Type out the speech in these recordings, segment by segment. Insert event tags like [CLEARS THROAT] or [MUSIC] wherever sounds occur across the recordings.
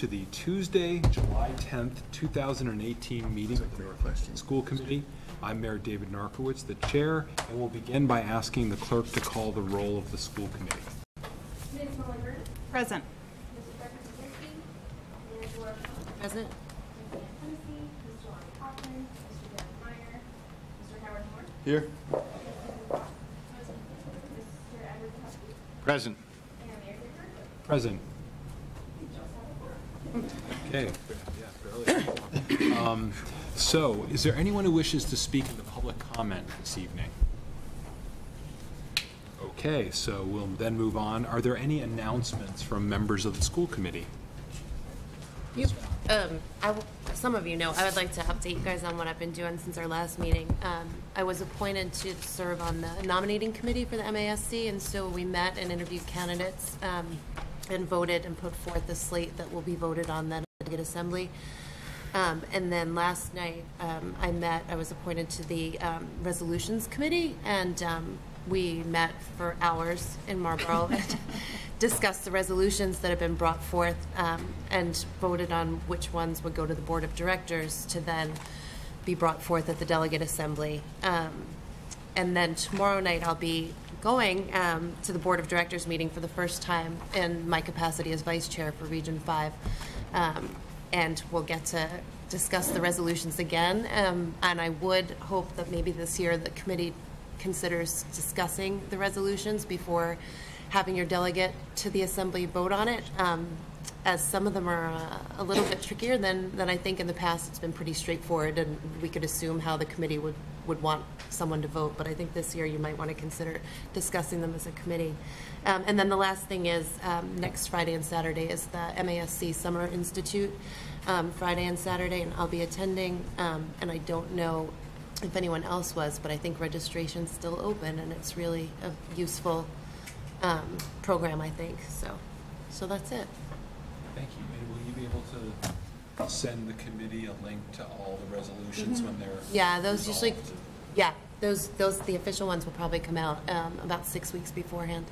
to the Tuesday, July 10th, 2018 meeting of the Northampton School Committee. I'm Mayor David Narkewicz, the chair, and we'll begin by asking the clerk to call the roll of the school committee. Ms. Molly Present. Mrs. Becker Kaczynski, Angela Shaw, Present. Ms. Ann Hennessy, Mr. Lonnie Cochran, Mr. Darren Meyer, Mr. Howard Moore, Here. Mr. Edward Husky, Present. and Mayor Gifford. Present. Okay. Um, So, is there anyone who wishes to speak in the public comment this evening? Okay, so we'll then move on. Are there any announcements from members of the school committee? You, um, some of you know, I would like to update you guys on what I've been doing since our last meeting. Um, I was appointed to serve on the nominating committee for the MASC, and so we met and interviewed candidates, um, and voted and put forth the slate that will be voted on then at the assembly. Um, and then last night, um, I met, I was appointed to the, um, resolutions committee, and, um, we met for hours in Marlboro and [LAUGHS] discussed the resolutions that have been brought forth, um, and voted on which ones would go to the board of directors to then be brought forth at the delegate assembly. Um, and then tomorrow night, I'll be going um, to the Board of Directors meeting for the first time in my capacity as Vice Chair for Region 5. Um, And we'll get to discuss the resolutions again. Um, And I would hope that maybe this year the committee considers discussing the resolutions before having your delegate to the assembly vote on it, um, as some of them are uh, a little bit trickier than, than I think in the past. It's been pretty straightforward, and we could assume how the committee would, would want someone to vote, but I think this year you might want to consider discussing them as a committee. Um, And then the last thing is, um, next Friday and Saturday is the MASC Summer Institute, um, Friday and Saturday, and I'll be attending, um, and I don't know if anyone else was, but I think registration's still open, and it's really a useful um, program, I think, so, so that's it. Thank you. Will you be able to send the committee a link to all the resolutions when they're? Yeah, those usually, resolved? yeah, those, those, the official ones will probably come out um, about six weeks beforehand,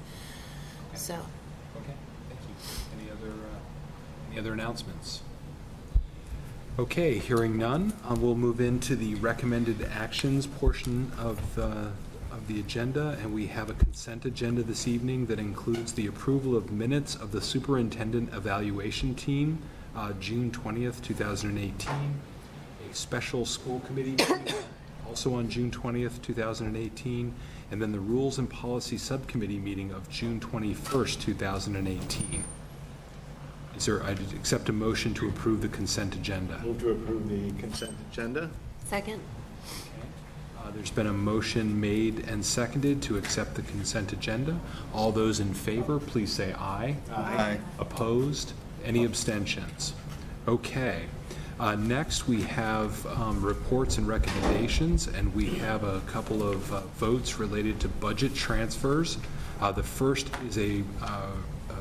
so. Okay, thank you. Any other, uh, any other announcements? Okay, hearing none, uh, we'll move into the recommended actions portion of, the, of the agenda, and we have a consent agenda this evening that includes the approval of minutes of the superintendent evaluation team, uh, June 20th, 2018, a special school committee meeting, also on June 20th, 2018, and then the Rules and Policy Subcommittee meeting of June 21st, 2018. Is there, I'd accept a motion to approve the consent agenda. Move to approve the consent agenda. Second? Uh, There's been a motion made and seconded to accept the consent agenda. All those in favor, please say aye. Aye. Opposed? Any abstentions? Okay. Uh, Next, we have um, reports and recommendations, and we have a couple of uh, votes related to budget transfers. Uh, The first is a uh, a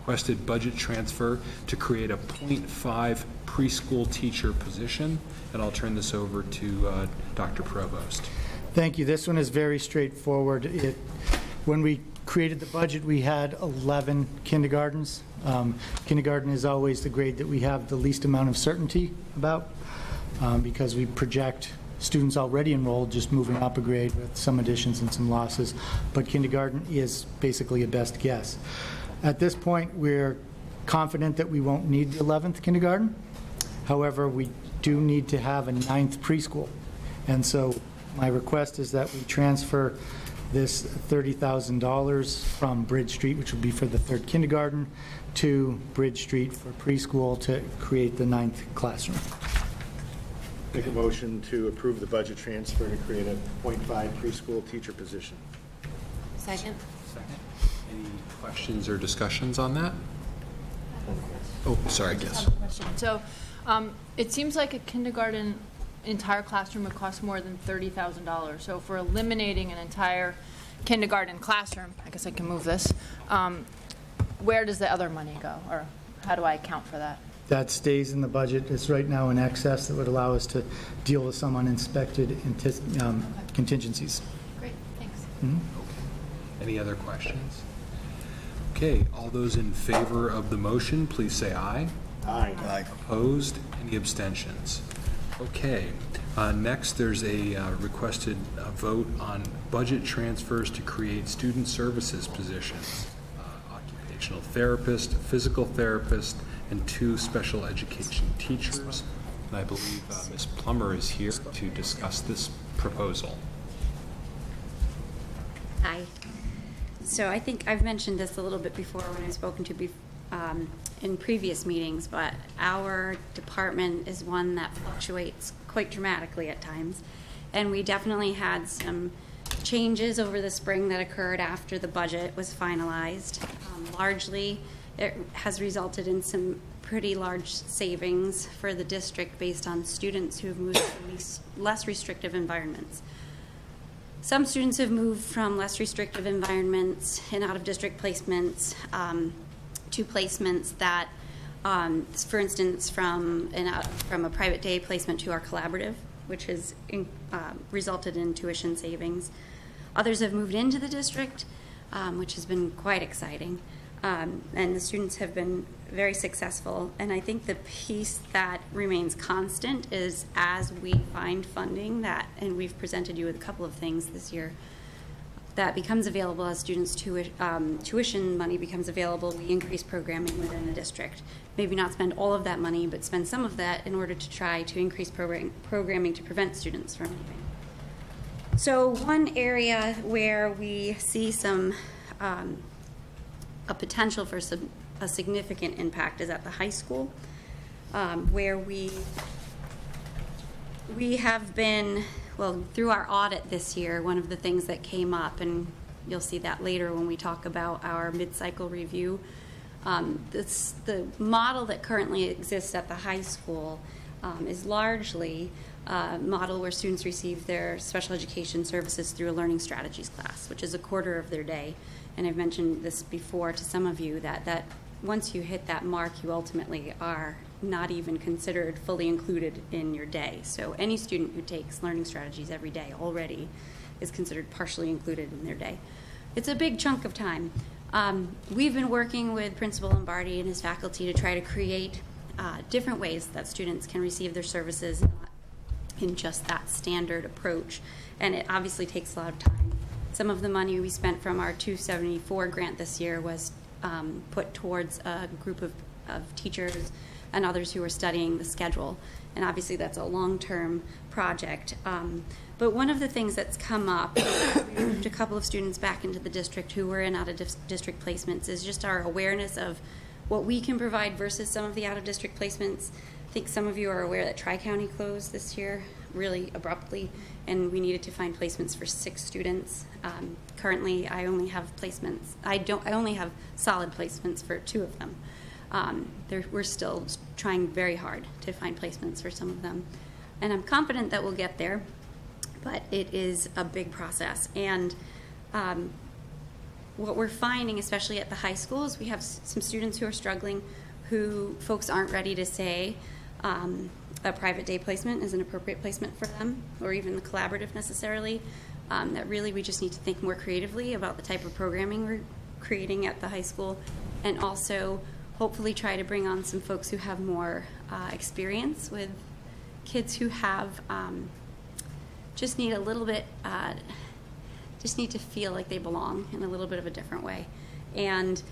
requested budget transfer to create a .5 preschool teacher position, and I'll turn this over to uh, Dr. Provost. Thank you. This one is very straightforward. It, when we created the budget, we had 11 kindergartens. Um, Kindergarten is always the grade that we have the least amount of certainty about, um, because we project students already enrolled just moving up a grade with some additions and some losses. But kindergarten is basically a best guess. At this point, we're confident that we won't need the 11th kindergarten. However, we do need to have a ninth preschool. And so my request is that we transfer this $30,000 from Bridge Street, which will be for the third kindergarten, to Bridge Street for preschool to create the ninth classroom. Make a motion to approve the budget transfer to create a .5 preschool teacher position. Second? Second. Any questions or discussions on that? Oh, sorry, yes. question. So, um, it seems like a kindergarten entire classroom would cost more than thirty thousand dollars. So if we're eliminating an entire kindergarten classroom, I guess I can move this, um, where does the other money go? Or how do I account for that? That stays in the budget. It's right now in excess that would allow us to deal with some uninspected antis- um, contingencies. Great, thanks. Mhm. Any other questions? Okay, all those in favor of the motion, please say aye. Aye. Aye. Opposed? Any abstentions? Okay, uh, next, there's a uh, requested uh, vote on budget transfers to create student services positions, occupational therapist, physical therapist, and two special education teachers. And I believe uh, Ms. Plummer is here to discuss this proposal. Hi. So I think I've mentioned this a little bit before when I've spoken to be, um, in previous meetings, but our department is one that fluctuates quite dramatically at times. And we definitely had some changes over the spring that occurred after the budget was finalized. Um, Largely, it has resulted in some pretty large savings for the district based on students who have moved to less restrictive environments. Some students have moved from less restrictive environments and out-of-district placements um, to placements that, um, for instance, from an out, from a private day placement to our collaborative, which has in, uh, resulted in tuition savings. Others have moved into the district, um, which has been quite exciting. Um, and the students have been very successful. And I think the piece that remains constant is as we find funding that, and we've presented you with a couple of things this year, that becomes available as students' tui- um, tuition money becomes available, we increase programming within the district. Maybe not spend all of that money, but spend some of that in order to try to increase program- programming to prevent students from leaving. So one area where we see some, um, a potential for a significant impact is at the high school, um, where we, we have been, well, through our audit this year, one of the things that came up, and you'll see that later when we talk about our mid-cycle review, um, this, the model that currently exists at the high school um, is largely a model where students receive their special education services through a learning strategies class, which is a quarter of their day. And I've mentioned this before to some of you that, that once you hit that mark, you ultimately are not even considered fully included in your day. So any student who takes learning strategies every day already is considered partially included in their day. It's a big chunk of time. Um, we've been working with Principal Lombardi and his faculty to try to create uh, different ways that students can receive their services in just that standard approach. And it obviously takes a lot of time. Some of the money we spent from our 274 grant this year was um, put towards a group of, of teachers and others who are studying the schedule. And obviously, that's a long term project. Um, but one of the things that's come up, [COUGHS] we moved a couple of students back into the district who were in out of dis- district placements, is just our awareness of what we can provide versus some of the out of district placements. I think some of you are aware that Tri County closed this year really abruptly, and we needed to find placements for six students. Um, currently, I only have placements. I don't. I only have solid placements for two of them. Um, we're still trying very hard to find placements for some of them, and I'm confident that we'll get there. But it is a big process, and um, what we're finding, especially at the high schools, we have some students who are struggling, who folks aren't ready to say um, a private day placement is an appropriate placement for them, or even the collaborative necessarily. Um, that really we just need to think more creatively about the type of programming we're creating at the high school, and also hopefully try to bring on some folks who have more uh, experience with kids who have um, just need a little bit. Uh, just need to feel like they belong in a little bit of a different way. And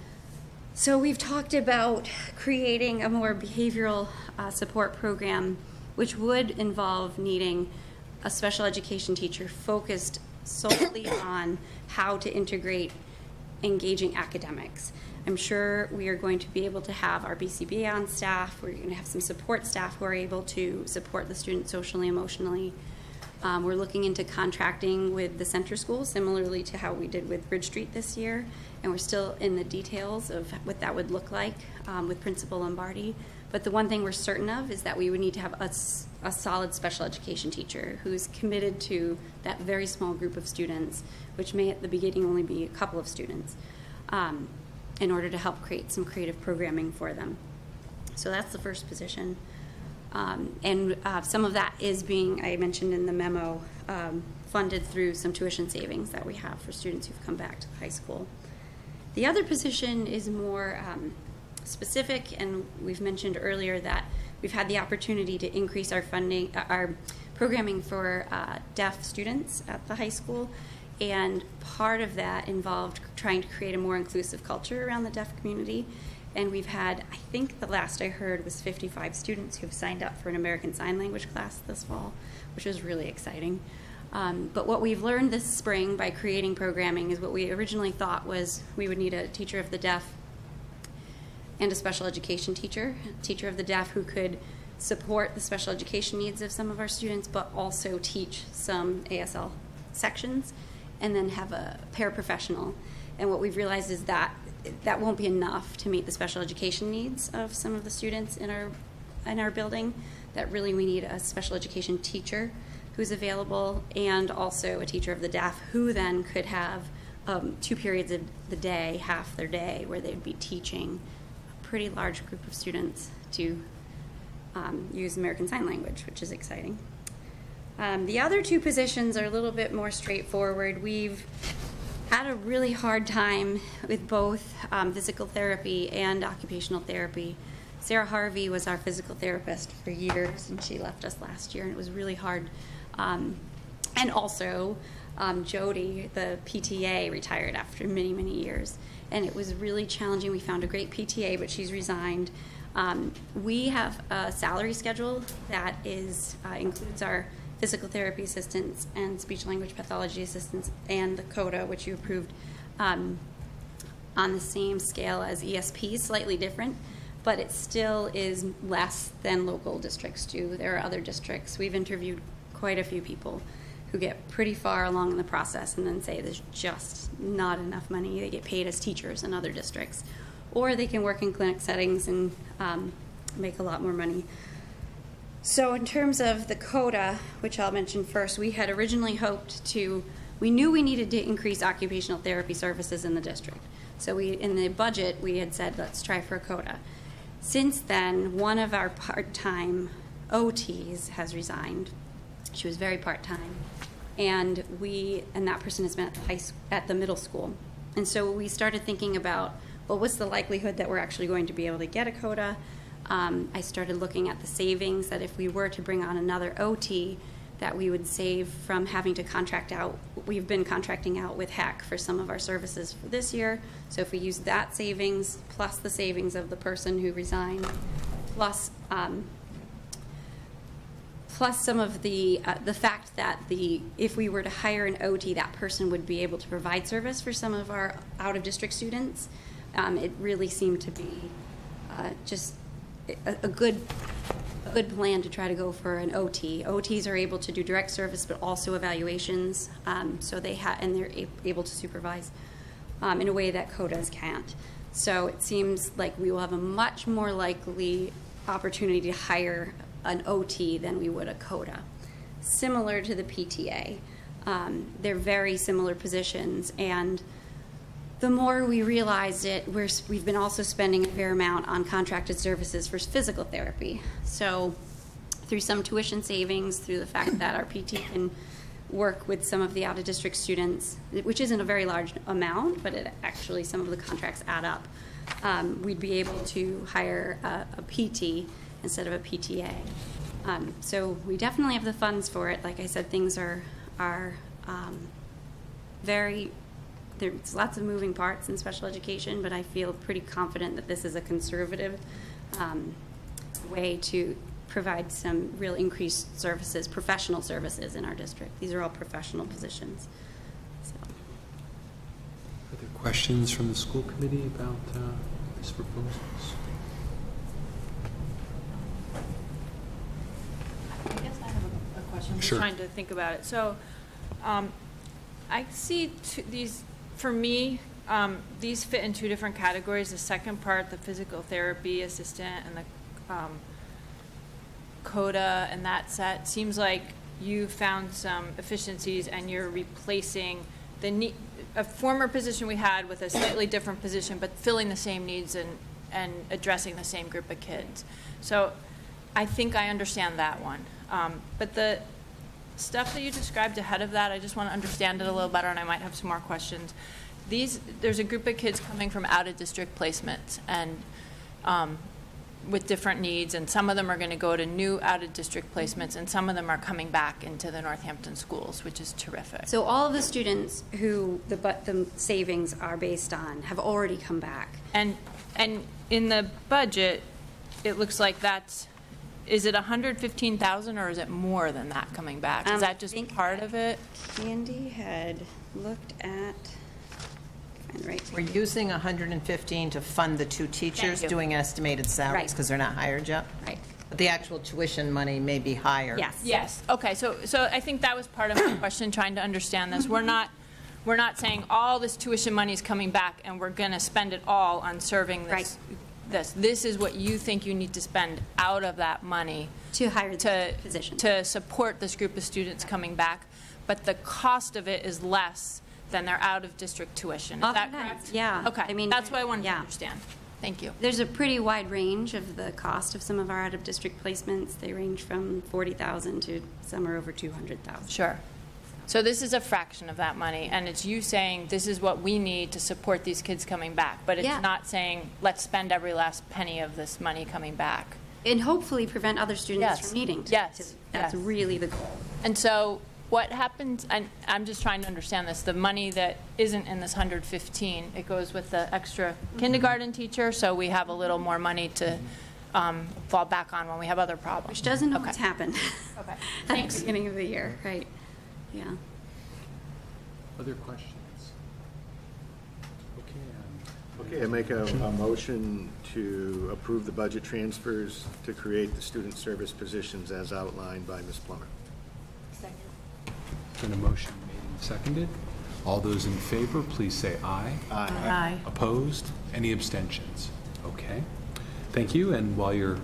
so we've talked about creating a more behavioral uh, support program, which would involve needing a special education teacher focused solely [COUGHS] on how to integrate engaging academics. I'm sure we are going to be able to have our BCBA on staff. We're going to have some support staff who are able to support the student socially, emotionally. Um, we're looking into contracting with the center school, similarly to how we did with Bridge Street this year, and we're still in the details of what that would look like um, with Principal Lombardi. But the one thing we're certain of is that we would need to have a solid special education teacher who's committed to that very small group of students, which may at the beginning only be a couple of students, um, in order to help create some creative programming for them. So that's the first position. Um, and uh, some of that is being, I mentioned in the memo, um, funded through some tuition savings that we have for students who've come back to the high school. The other position is more um, specific, and we've mentioned earlier that we've had the opportunity to increase our funding, uh, our programming for uh, deaf students at the high school. And part of that involved trying to create a more inclusive culture around the deaf community. And we've had, I think the last I heard was 55 students who've signed up for an American Sign Language class this fall, which is really exciting. Um, but what we've learned this spring by creating programming is what we originally thought was we would need a teacher of the deaf and a special education teacher, teacher of the deaf who could support the special education needs of some of our students, but also teach some ASL sections, and then have a paraprofessional. And what we've realized is that that won't be enough to meet the special education needs of some of the students in our in our building. That really we need a special education teacher who's available, and also a teacher of the deaf who then could have um, two periods of the day, half their day, where they'd be teaching a pretty large group of students to um, use American Sign Language, which is exciting. Um, the other two positions are a little bit more straightforward. We've had a really hard time with both um, physical therapy and occupational therapy. Sarah Harvey was our physical therapist for years, and she left us last year, and it was really hard. Um, and also, um, Jody, the PTA, retired after many, many years, and it was really challenging. We found a great PTA, but she's resigned. Um, we have a salary schedule that is uh, includes our physical therapy assistants and speech language pathology assistants and the COTA, which you approved, um, on the same scale as ESP, slightly different, but it still is less than local districts do. There are other districts. We've interviewed quite a few people who get pretty far along in the process and then say there's just not enough money. They get paid as teachers in other districts. Or they can work in clinic settings and um, make a lot more money. So, in terms of the COTA, which I'll mention first, we had originally hoped to, we knew we needed to increase occupational therapy services in the district. So, we in the budget, we had said, let's try for a COTA. Since then, one of our part time OTs has resigned. She was very part time. And we, and that person has been at the, high, at the middle school. And so we started thinking about, well, what's the likelihood that we're actually going to be able to get a COTA? Um, I started looking at the savings that if we were to bring on another OT, that we would save from having to contract out. We've been contracting out with HEC for some of our services for this year. So if we use that savings plus the savings of the person who resigned, plus um, plus some of the uh, the fact that the if we were to hire an OT, that person would be able to provide service for some of our out of district students. Um, it really seemed to be uh, just a, a good good plan to try to go for an OT. OTs are able to do direct service, but also evaluations. Um, so they have, and they're able to supervise um, in a way that COTAs can't. So it seems like we will have a much more likely opportunity to hire an OT than we would a COTA. Similar to the PTA, um, they're very similar positions, and the more we realized it, we're, we've been also spending a fair amount on contracted services for physical therapy. So, through some tuition savings, through the fact that our PT can work with some of the out of district students, which isn't a very large amount, but it actually some of the contracts add up. Um, we'd be able to hire a, a PT instead of a PTA. Um, so we definitely have the funds for it. Like I said, things are are um, very there's lots of moving parts in special education, but I feel pretty confident that this is a conservative um, way to provide some real increased services, professional services in our district. These are all professional positions. So. Are there questions from the school committee about uh, these proposals? I guess I have a, a question. I'm just Sure. trying to think about it. So, um, I see two, these, for me, um, these fit in two different categories. The second part, the physical therapy assistant and the, um, COTA and that set, seems like you found some efficiencies and you're replacing the a former position we had with a slightly different position, but filling the same needs and, and addressing the same group of kids. So I think I understand that one. Um, but the stuff that you described ahead of that, I just want to understand it a little better and I might have some more questions. these, there's a group of kids coming from out-of-district placements and um, with different needs, and some of them are going to go to new out-of-district placements, and some of them are coming back into the Northampton schools, which is terrific. So all of the students who the, but the savings are based on have already come back. And, and in the budget, it looks like that's, is it 115,000 or is it more than that coming back? Um, Is that just think part of it? Candy had looked at, right We're using 115 to fund the two teachers doing estimated salaries because they're not hired yet. Right. But the actual tuition money may be higher. Yes. Yes, okay, so, so I think that was part of my [COUGHS] question, trying to understand this. We're not, we're not saying all this tuition money is coming back and we're going to spend it all on serving Right. This. This, is what you think you need to spend out of that money To hire to, position. to support this group of students coming back, but the cost of it is less than their out-of-district tuition. Is that correct? yeah. Okay, I mean, that's what I wanted to yeah. understand. Thank you. There's a pretty wide range of the cost of some of our out-of-district placements. They range from 40,000 to some are over 200,000. Sure. So this is a fraction of that money, and it's you saying, this is what we need to support these kids coming back, but Yeah. it's not saying, let's spend every last penny of this money coming back. And hopefully prevent other students Yes. from needing to. Yes. to- That's Yes. really the goal. And so what happens, and I'm just trying to understand this, the money that isn't in this 115, it goes with the extra kindergarten teacher, so we have a little more money to um, fall back on when we have other problems. Which doesn't Okay. always happen. Okay. [LAUGHS] At Thanks. the beginning of the year, right. Yeah. Other questions? Okay, um, Okay, I make a, a motion to approve the budget transfers to create the student service positions as outlined by Ms. Plummer. Been a motion made and seconded. All those in favor, please say aye. Aye. Aye. Opposed? Any abstentions? Okay. Thank you, and while you're,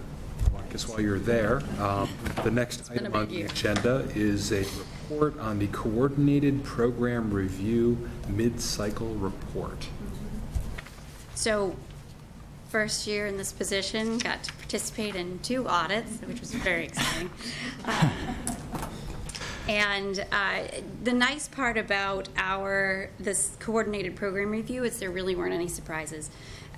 I guess while you're there, um, the next been a item on big the year. agenda is a report on the Coordinated Program Review Mid-Cycle Report. So, first year in this position, got to participate in two audits, which was very exciting. Um, And uh, the nice part about our, this coordinated program review is there really weren't any surprises.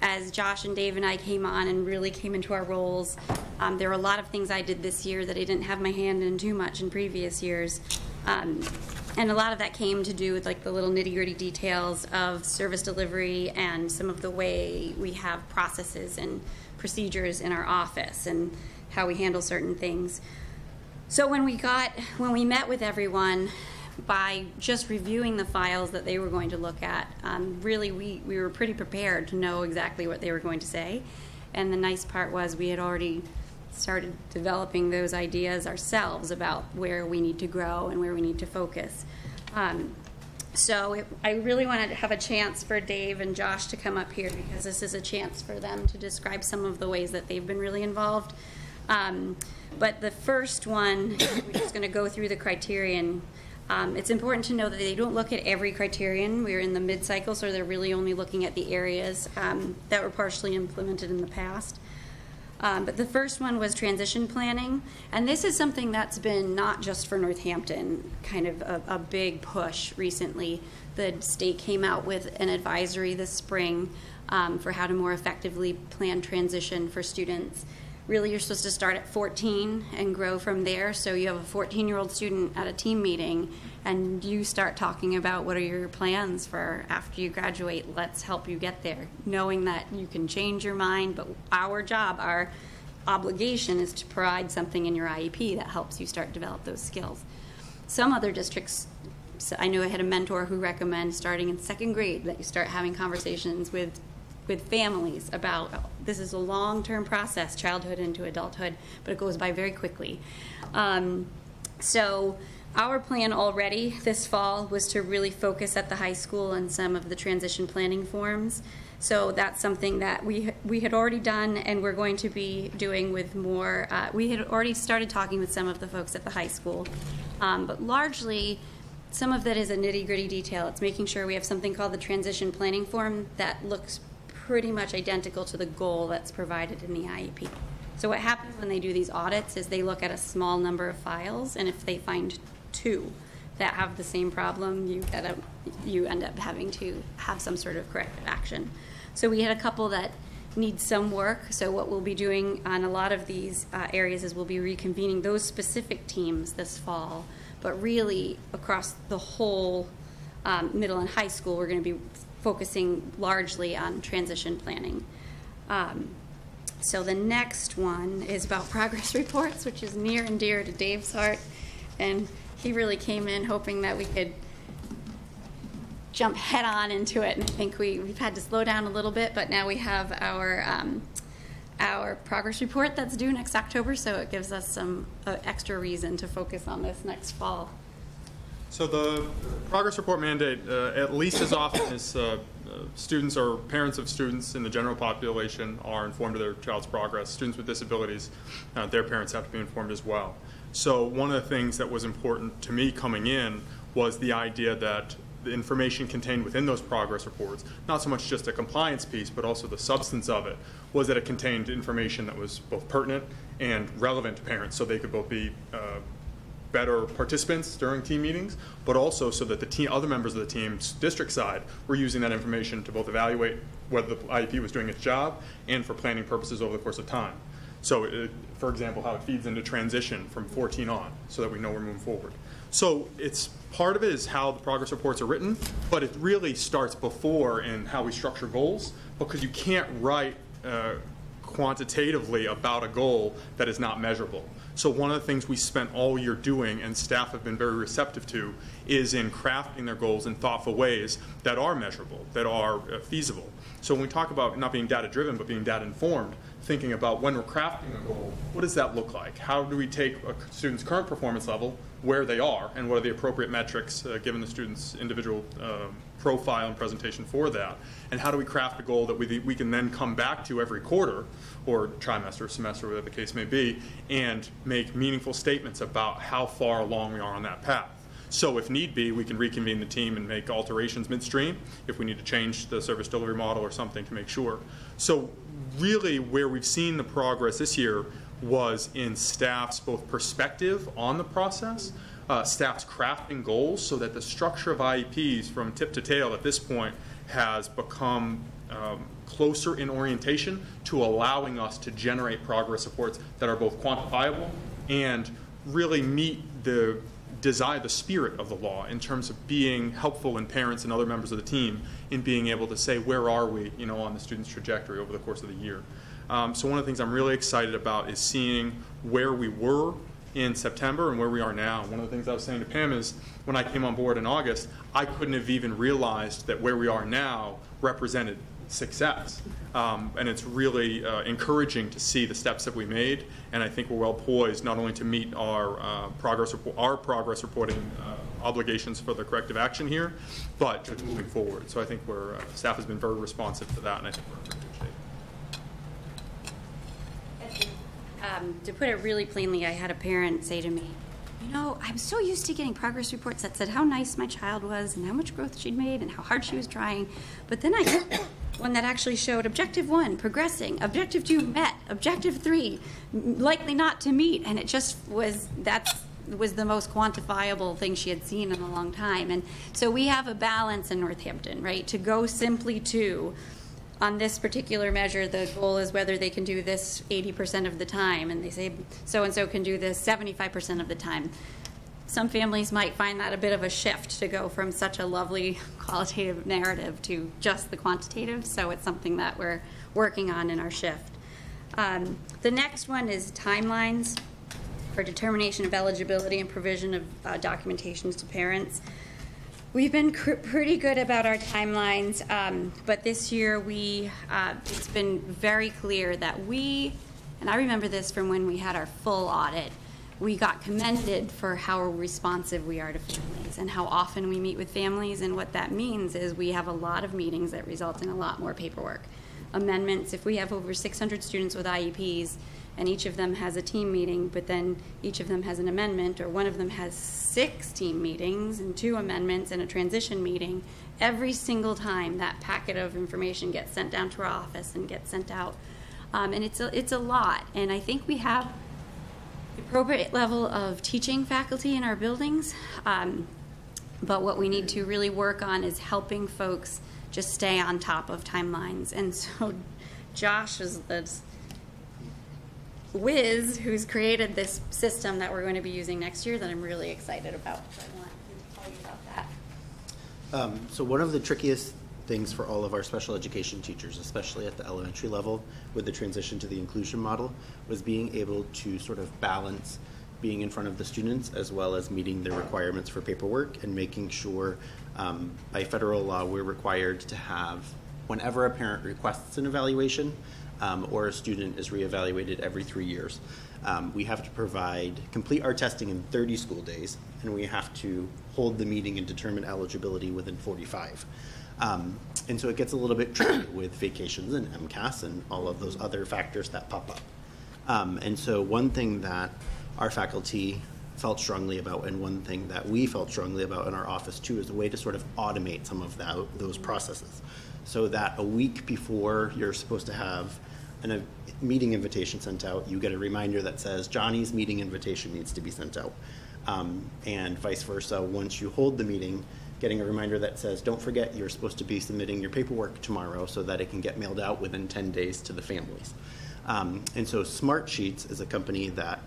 As Josh and Dave and I came on and really came into our roles, um, there were a lot of things I did this year that I didn't have my hand in too much in previous years. Um, and a lot of that came to do with like the little nitty gritty details of service delivery and some of the way we have processes and procedures in our office and how we handle certain things. So when we got, when we met with everyone, by just reviewing the files that they were going to look at, um, really we, we were pretty prepared to know exactly what they were going to say. And the nice part was we had already started developing those ideas ourselves about where we need to grow and where we need to focus. Um, so it, I really wanted to have a chance for Dave and Josh to come up here because this is a chance for them to describe some of the ways that they've been really involved. Um, but the first one, we're just going to go through the criterion. Um, it's important to know that they don't look at every criterion. We're in the mid-cycle, so they're really only looking at the areas um, that were partially implemented in the past. Um, but the first one was transition planning, and this is something that's been not just for Northampton, kind of a, a big push recently. The state came out with an advisory this spring um, for how to more effectively plan transition for students. Really, you're supposed to start at 14 and grow from there. So you have a 14 year old student at a team meeting, and you start talking about what are your plans for after you graduate. Let's help you get there, knowing that you can change your mind. But our job, our obligation, is to provide something in your IEP that helps you start develop those skills. Some other districts so I know I had a mentor who recommends starting in second grade that you start having conversations with with families about oh, this is a long-term process, childhood into adulthood, but it goes by very quickly. Um, so our plan already this fall was to really focus at the high school on some of the transition planning forms. So that's something that we we had already done, and we're going to be doing with more. Uh, we had already started talking with some of the folks at the high school, um, but largely some of that is a nitty gritty detail. It's making sure we have something called the transition planning form that looks pretty much identical to the goal that's provided in the IEP. So what happens when they do these audits is they look at a small number of files, and if they find two that have the same problem, you get a, you end up having to have some sort of corrective action. So we had a couple that need some work. So what we'll be doing on a lot of these uh, areas is we'll be reconvening those specific teams this fall. But really, across the whole um, middle and high school, we're going to be focusing largely on transition planning. Um, so the next one is about [LAUGHS] progress reports, which is near and dear to Dave's heart. And he really came in hoping that we could jump head on into it. And I think we, we've had to slow down a little bit, but now we have our, um, our progress report that's due next October, so it gives us some uh, extra reason to focus on this next fall. So the progress report mandate, uh, at least as often as uh, uh, students or parents of students in the general population are informed of their child's progress, students with disabilities, uh, their parents have to be informed as well. So one of the things that was important to me coming in was the idea that the information contained within those progress reports, not so much just a compliance piece, but also the substance of it, was that it contained information that was both pertinent and relevant to parents, so they could both be uh, better participants during team meetings, but also so that the team, other members of the team's district side were using that information to both evaluate whether the IEP was doing its job and for planning purposes over the course of time. So, it, for example, how it feeds into transition from 14 on, so that we know we're moving forward. So it's part of it is how the progress reports are written, but it really starts before in how we structure goals, because you can't write uh, quantitatively about a goal that is not measurable. So one of the things we spent all year doing, and staff have been very receptive to, is in crafting their goals in thoughtful ways that are measurable, that are uh, feasible. So when we talk about not being data driven, but being data informed, thinking about when we're crafting a goal, what does that look like? How do we take a student's current performance level, where they are, and what are the appropriate metrics uh, given the student's individual uh, profile and presentation for that? And how do we craft a goal that we, we can then come back to every quarter or trimester, or semester, whatever the case may be, and make meaningful statements about how far along we are on that path? So if need be, we can reconvene the team and make alterations midstream if we need to change the service delivery model or something to make sure. So really where we've seen the progress this year was in staff's both perspective on the process, uh, staff's crafting goals so that the structure of IEPs from tip to tail at this point has become um, closer in orientation to allowing us to generate progress reports that are both quantifiable and really meet the desire, the spirit of the law in terms of being helpful in parents and other members of the team in being able to say where are we, you know, on the student's trajectory over the course of the year. Um, so one of the things I'm really excited about is seeing where we were in September and where we are now. One of the things I was saying to Pam is when I came on board in August, I couldn't have even realized that where we are now represented success. Um, and it's really uh, encouraging to see the steps that we made. And I think we're well poised not only to meet our uh, progress our progress reporting uh, obligations for the corrective action here, but just moving forward. So I think we're uh, staff has been very responsive to that, and I think we're in good shape. Um, to put it really plainly, I had a parent say to me, you know, I'm so used to getting progress reports that said how nice my child was and how much growth she'd made and how hard she was trying. But then I one that actually showed objective one, progressing, objective two, met, objective three, likely not to meet. And it just was, that's was the most quantifiable thing she had seen in a long time. And so we have a balance in Northampton, right? To go simply to, on this particular measure, the goal is whether they can do this 80% of the time, and they say so and so can do this 75% of the time. Some families might find that a bit of a shift to go from such a lovely qualitative narrative to just the quantitative, so it's something that we're working on in our shift. Um, the next one is timelines for determination of eligibility and provision of uh, documentations to parents. We've been pretty good about our timelines, um, but this year we uh, it's been very clear that we, and I remember this from when we had our full audit, we got commended for how responsive we are to families and how often we meet with families. And what that means is we have a lot of meetings that result in a lot more paperwork. Amendments, if we have over 600 students with IEPs, and each of them has a team meeting, but then each of them has an amendment, or one of them has six team meetings and two amendments and a transition meeting, every single time that packet of information gets sent down to our office and gets sent out. Um, and it's a, it's a lot. And I think we have the appropriate level of teaching faculty in our buildings. Um, But what we need to really work on is helping folks just stay on top of timelines. And so [LAUGHS] Josh is this whiz who's created this system that we're going to be using next year that I'm really excited about. I want to tell you about that. Um, So one of the trickiest things for all of our special education teachers, especially at the elementary level, with the transition to the inclusion model, was being able to sort of balance being in front of the students as well as meeting the requirements for paperwork and making sure um, by federal law we're required to have whenever a parent requests an evaluation um, or a student is reevaluated every three years. Um, we have to provide, complete our testing in 30 school days, and we have to hold the meeting and determine eligibility within 45. Um, and so it gets a little bit tricky with vacations and MCAS and all of those other factors that pop up. Um, and so one thing that our faculty felt strongly about, and one thing that we felt strongly about in our office too, is a way to sort of automate some of that, those processes. So that a week before you're supposed to have an, a meeting invitation sent out, you get a reminder that says Johnny's meeting invitation needs to be sent out. Um, and vice versa, once you hold the meeting, getting a reminder that says, don't forget you're supposed to be submitting your paperwork tomorrow so that it can get mailed out within 10 days to the families. Um, and so Smart Sheets is a company that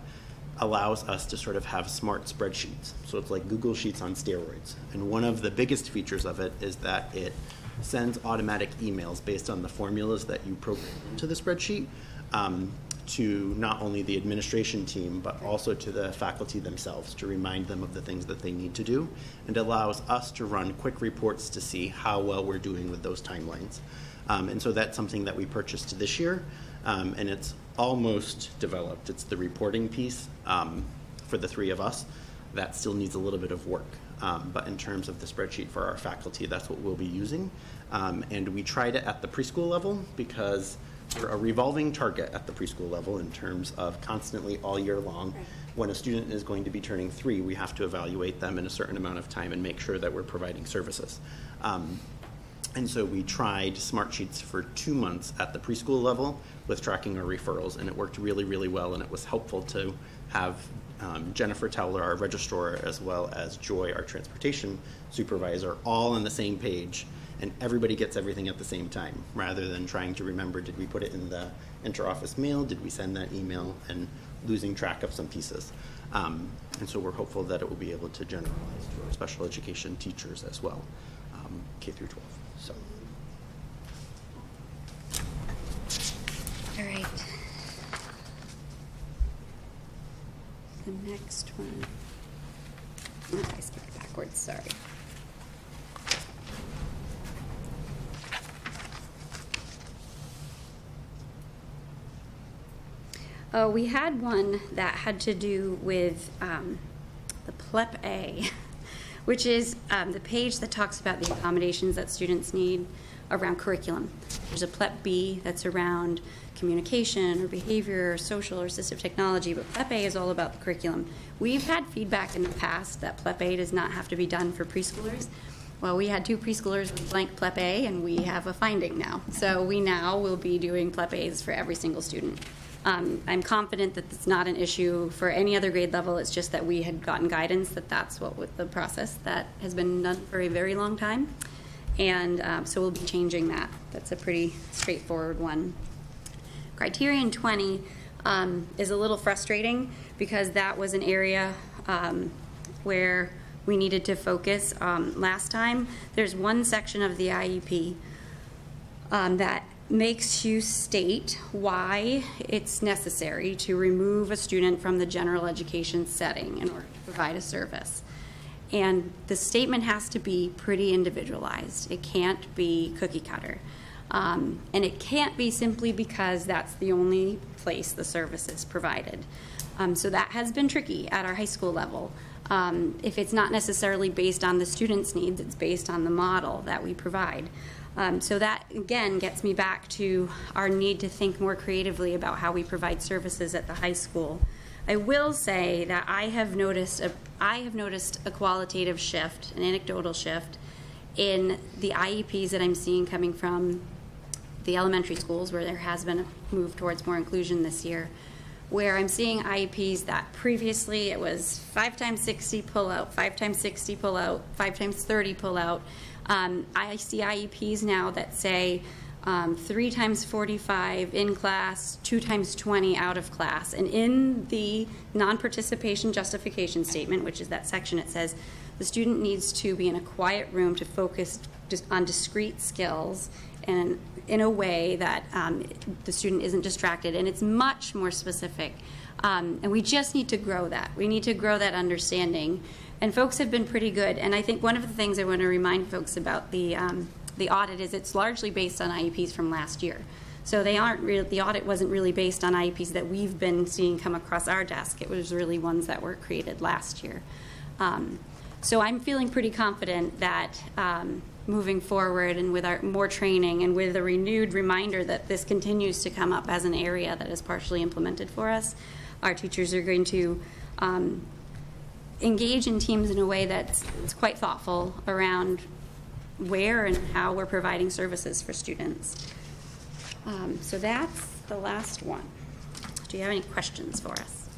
allows us to sort of have smart spreadsheets. So it's like Google Sheets on steroids. And one of the biggest features of it is that it sends automatic emails based on the formulas that you program into the spreadsheet um, to not only the administration team, but also to the faculty themselves to remind them of the things that they need to do and allows us to run quick reports to see how well we're doing with those timelines. Um, and so that's something that we purchased this year, um, and it's almost developed. It's the reporting piece um, for the three of us that still needs a little bit of work. Um, but in terms of the spreadsheet for our faculty, that's what we'll be using. Um, and we tried it at the preschool level because we're a revolving target at the preschool level in terms of constantly all year long. When a student is going to be turning three, we have to evaluate them in a certain amount of time and make sure that we're providing services. Um, and so we tried Smart Sheets for two months at the preschool level with tracking our referrals, and it worked really, really well, and it was helpful to have um, Jennifer Towler, our registrar, as well as Joy, our transportation supervisor, all on the same page, and everybody gets everything at the same time, rather than trying to remember, did we put it in the interoffice mail, did we send that email, and losing track of some pieces. Um, and so we're hopeful that it will be able to generalize to our special education teachers as well, um, K through 12. So. All right. The next one. Oh, I skipped backwards, sorry. Oh, we had one that had to do with um, the PLEP A, [LAUGHS] which is um, the page that talks about the accommodations that students need around curriculum. There's a PLEP B that's around communication or behavior or social or assistive technology, but PLEP A is all about the curriculum. We've had feedback in the past that PLEP A does not have to be done for preschoolers. Well, we had two preschoolers with blank PLEP A, and we have a finding now. So we now will be doing PLEP A's for every single student. Um, I'm confident that it's not an issue for any other grade level. It's just that we had gotten guidance that that's what with the process that has been done for a very long time. And um, so we'll be changing that. That's a pretty straightforward one. Criterion 20 um, is a little frustrating because that was an area um, where we needed to focus um, last time. There's one section of the IEP um, that makes you state why it's necessary to remove a student from the general education setting in order to provide a service. And the statement has to be pretty individualized. It can't be cookie cutter. Um, and it can't be simply because that's the only place the service is provided. Um, so that has been tricky at our high school level. Um, if it's not necessarily based on the student's needs, it's based on the model that we provide. Um, so that again gets me back to our need to think more creatively about how we provide services at the high school. I will say that I have noticed a, I have noticed a qualitative shift, an anecdotal shift, in the IEPs that I'm seeing coming from the elementary schools, where there has been a move towards more inclusion this year, where I'm seeing IEPs that previously it was five times 60 pull out, five times 60 pull out, five times 30 pull out. Um, I see IEPs now that say um, three times 45 in class, two times 20 out of class. And in the non-participation justification statement, which is that section, it says the student needs to be in a quiet room to focus on discrete skills and in a way that um, the student isn't distracted. And it's much more specific. Um, and we just need to grow that. We need to grow that understanding. And folks have been pretty good. And I think one of the things I want to remind folks about the um, the audit is it's largely based on IEPs from last year. So they aren't really, the audit wasn't really based on IEPs that we've been seeing come across our desk. It was really ones that were created last year. Um, so I'm feeling pretty confident that um, moving forward and with our more training and with a renewed reminder that this continues to come up as an area that is partially implemented for us, our teachers are going to um, engage in teams in a way that's, quite thoughtful around where and how we're providing services for students. Um, so that's the last one. Do you have any questions for us?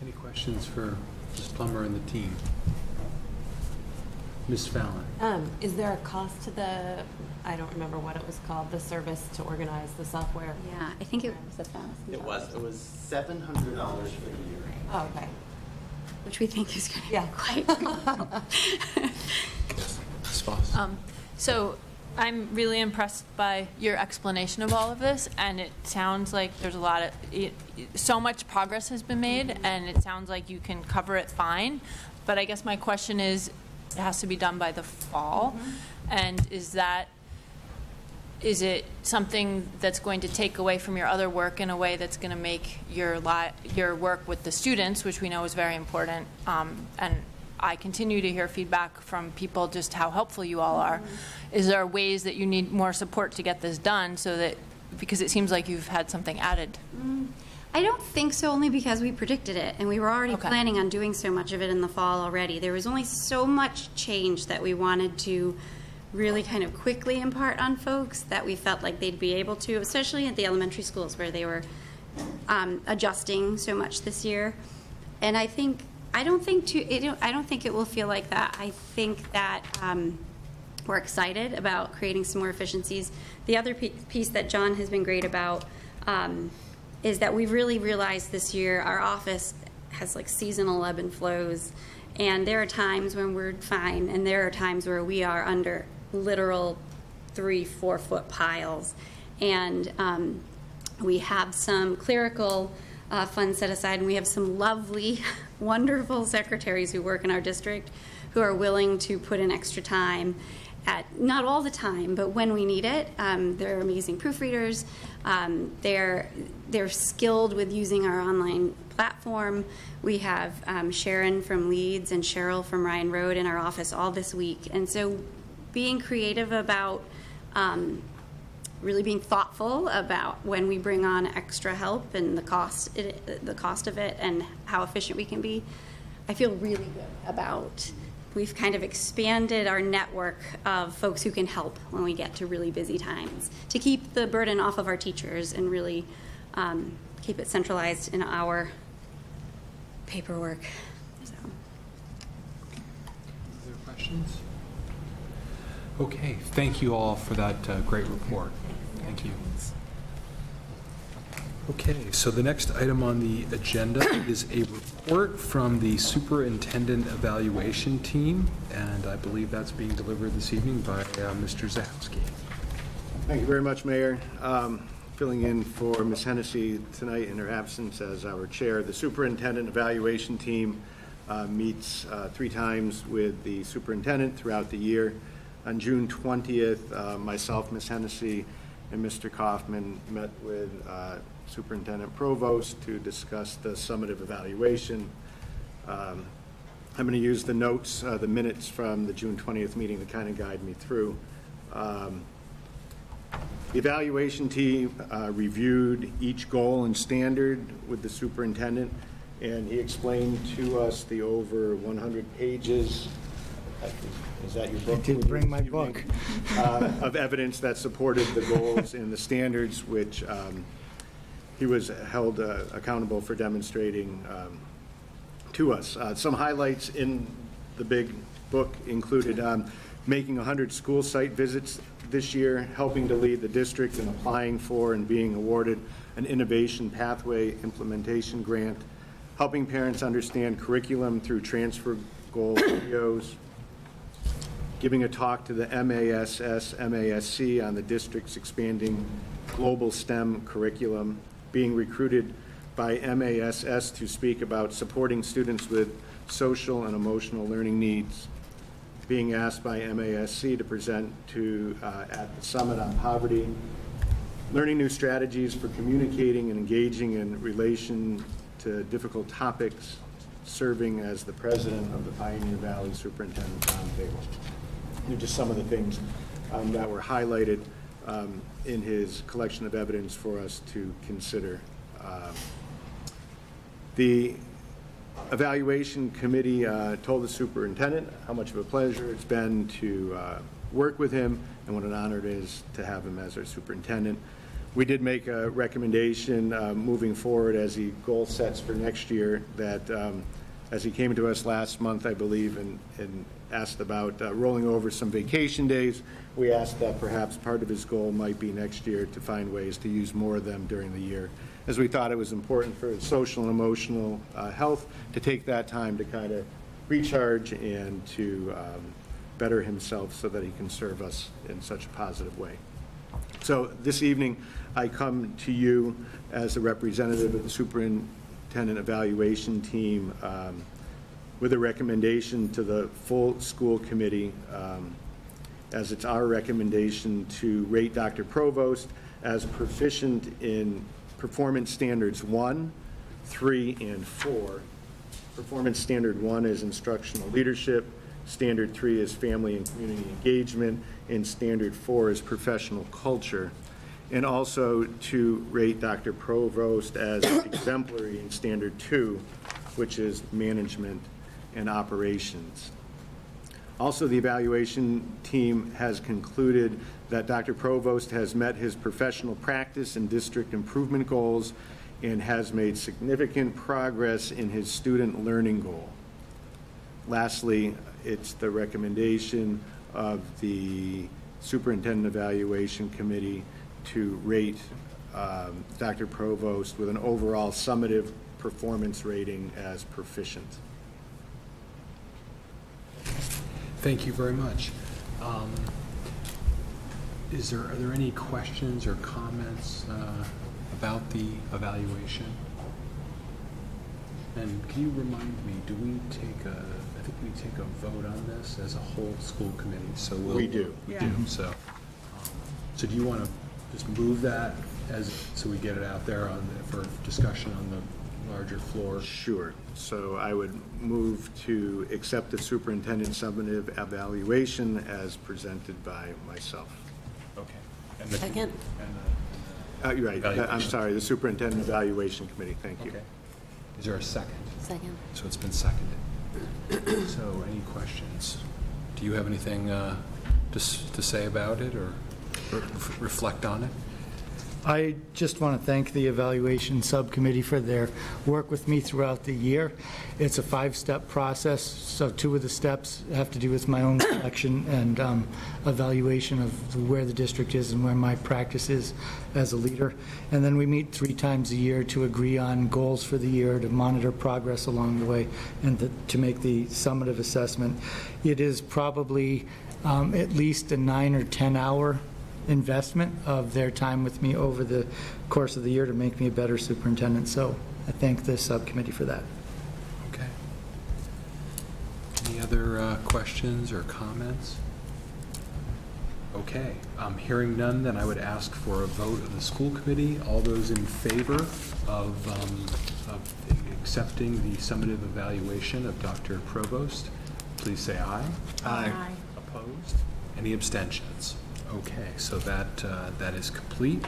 Any questions for Ms. Plummer and the team? Ms. Fallon? Um, is there a cost to the, I don't remember what it was called, the service to organize the software? Yeah, I think it was a thousand. It was, it was seven hundred dollars for the year. Oh, okay. Which we think is going to Yeah. be quite. [LAUGHS] Ms. Foss? [LAUGHS] Um, So I'm really impressed by your explanation of all of this, and it sounds like there's a lot of, it- so much progress has been made, and it sounds like you can cover it fine. But I guess my question is, it has to be done by the fall, and is that, is it something that's going to take away from your other work in a way that's going to make your li, your work with the students, which we know is very important, um, and I continue to hear feedback from people just how helpful you all are. Is there ways that you need more support to get this done so that, because it seems like you've had something added? I don't think so, only because we predicted it, and we were already Okay. planning on doing so much of it in the fall already. There was only so much change that we wanted to really kind of quickly impart on folks that we felt like they'd be able to, especially at the elementary schools where they were um, adjusting so much this year. And I think I don't think too, it, I don't think it will feel like that. I think that um, we're excited about creating some more efficiencies. The other piece that John has been great about um, is that we've really realized this year our office has like seasonal ebb and flows, and there are times when we're fine, and there are times where we are under literal three, four foot piles, and um, we have some clerical uh, funds set aside, and we have some lovely, [LAUGHS] wonderful secretaries who work in our district who are willing to put in extra time at not all the time, but when we need it. Um, they're amazing proofreaders. Um, they're they're skilled with using our online platform. We have um, Sharon from Leeds and Cheryl from Ryan Road in our office all this week, and so being creative about um, really being thoughtful about when we bring on extra help and the cost it, the cost of it and how efficient we can be. I feel really good about. We've kind of expanded our network of folks who can help when we get to really busy times to keep the burden off of our teachers and really um, keep it centralized in our paperwork. So. Other questions? Okay, thank you all for that uh, great report. Thank you. Okay, so the next item on the agenda is a report from the Superintendent Evaluation Team, and I believe that's being delivered this evening by uh, Mr. Zahowski. Thank you very much, Mayor. Um, Filling in for Ms. Hennessy tonight in her absence as our chair. The Superintendent Evaluation Team uh, meets uh, three times with the superintendent throughout the year. On June 20th, uh, myself, Ms. Hennessy, and Mr. Kaufman met with uh, Superintendent Provost to discuss the summative evaluation. Um, I'm going to use the notes, uh, the minutes from the June 20th meeting to kind of guide me through. Um, The evaluation team uh, reviewed each goal and standard with the superintendent, and he explained to us the over 100 pages, is that your book? I did bring my book. uh, Of evidence that supported the goals and the standards, which um, he was held uh, accountable for demonstrating um, to us. Uh, Some highlights in the big book included um, making 100 school site visits this year, helping to lead the district in applying for and being awarded an innovation pathway implementation grant, helping parents understand curriculum through transfer goal videos, giving a talk to the MASS, MASC on the district's expanding global STEM curriculum, being recruited by MASS to speak about supporting students with social and emotional learning needs, being asked by MASC to present to, uh, at the Summit on Poverty, learning new strategies for communicating and engaging in relation to difficult topics, serving as the president of the Pioneer Valley Superintendent Roundtable. These are just some of the things um, that were highlighted um, in his collection of evidence for us to consider. Um, The evaluation committee uh, told the superintendent how much of a pleasure it's been to uh, work with him and what an honor it is to have him as our superintendent. We did make a recommendation uh, moving forward as he goal sets for next year that, um, as he came to us last month, I believe, and, and asked about uh, rolling over some vacation days, we asked that perhaps part of his goal might be next year to find ways to use more of them during the year, as we thought it was important for social and emotional uh, health to take that time to kind of recharge and to um, better himself so that he can serve us in such a positive way. So this evening, I come to you as a representative of the superintendent evaluation team um, with a recommendation to the full school committee, um, as it's our recommendation to rate Dr. Provost as proficient in performance standards one, three, and four. Performance standard one is instructional leadership, standard three is family and community engagement, and standard four is professional culture. And also to rate Dr. Provost as [COUGHS] exemplary in standard two, which is management and operations. Also, the evaluation team has concluded that Dr. Provost has met his professional practice and district improvement goals and has made significant progress in his student learning goal. Lastly, it's the recommendation of the Superintendent Evaluation Committee to rate um, Dr. Provost with an overall summative performance rating as proficient. Thank you very much. Um, Is there, are there any questions or comments uh, about the evaluation? And can you remind me, do we take a, I think we take a vote on this as a whole school committee, so we'll. We do. We do, so. um, So do you want to just move that as, so we get it out there on, the- for discussion on the larger floor? Sure. So I would move to accept the superintendent's summative evaluation as presented by myself. Okay. And the- Second. and Uh, You're right. I'm Evaluation. sorry, the superintendent evaluation committee. Thank the- you. Okay. Is there a second? Second. So it's been seconded. [COUGHS] So any questions? Do you have anything uh, to s- to say about it or re- reflect on it? I just want to thank the evaluation subcommittee for their work with me throughout the year. It's a five-step process, so two of the steps have to do with my own [COUGHS] selection and um, evaluation of where the district is and where my practice is as a leader. And then we meet three times a year to agree on goals for the year, to monitor progress along the way, and to- to make the summative assessment. It is probably um, at least a nine or 10-hour investment of their time with me over the course of the year to make me a better superintendent. So I thank the subcommittee for that. Okay. Any other uh, questions or comments? Okay, um, hearing none, then I would ask for a vote of the school committee. All those in favor of um, of accepting the summative evaluation of Dr. Provost, please say aye. Aye. Opposed? Any abstentions? Okay, so that, uh, that is complete.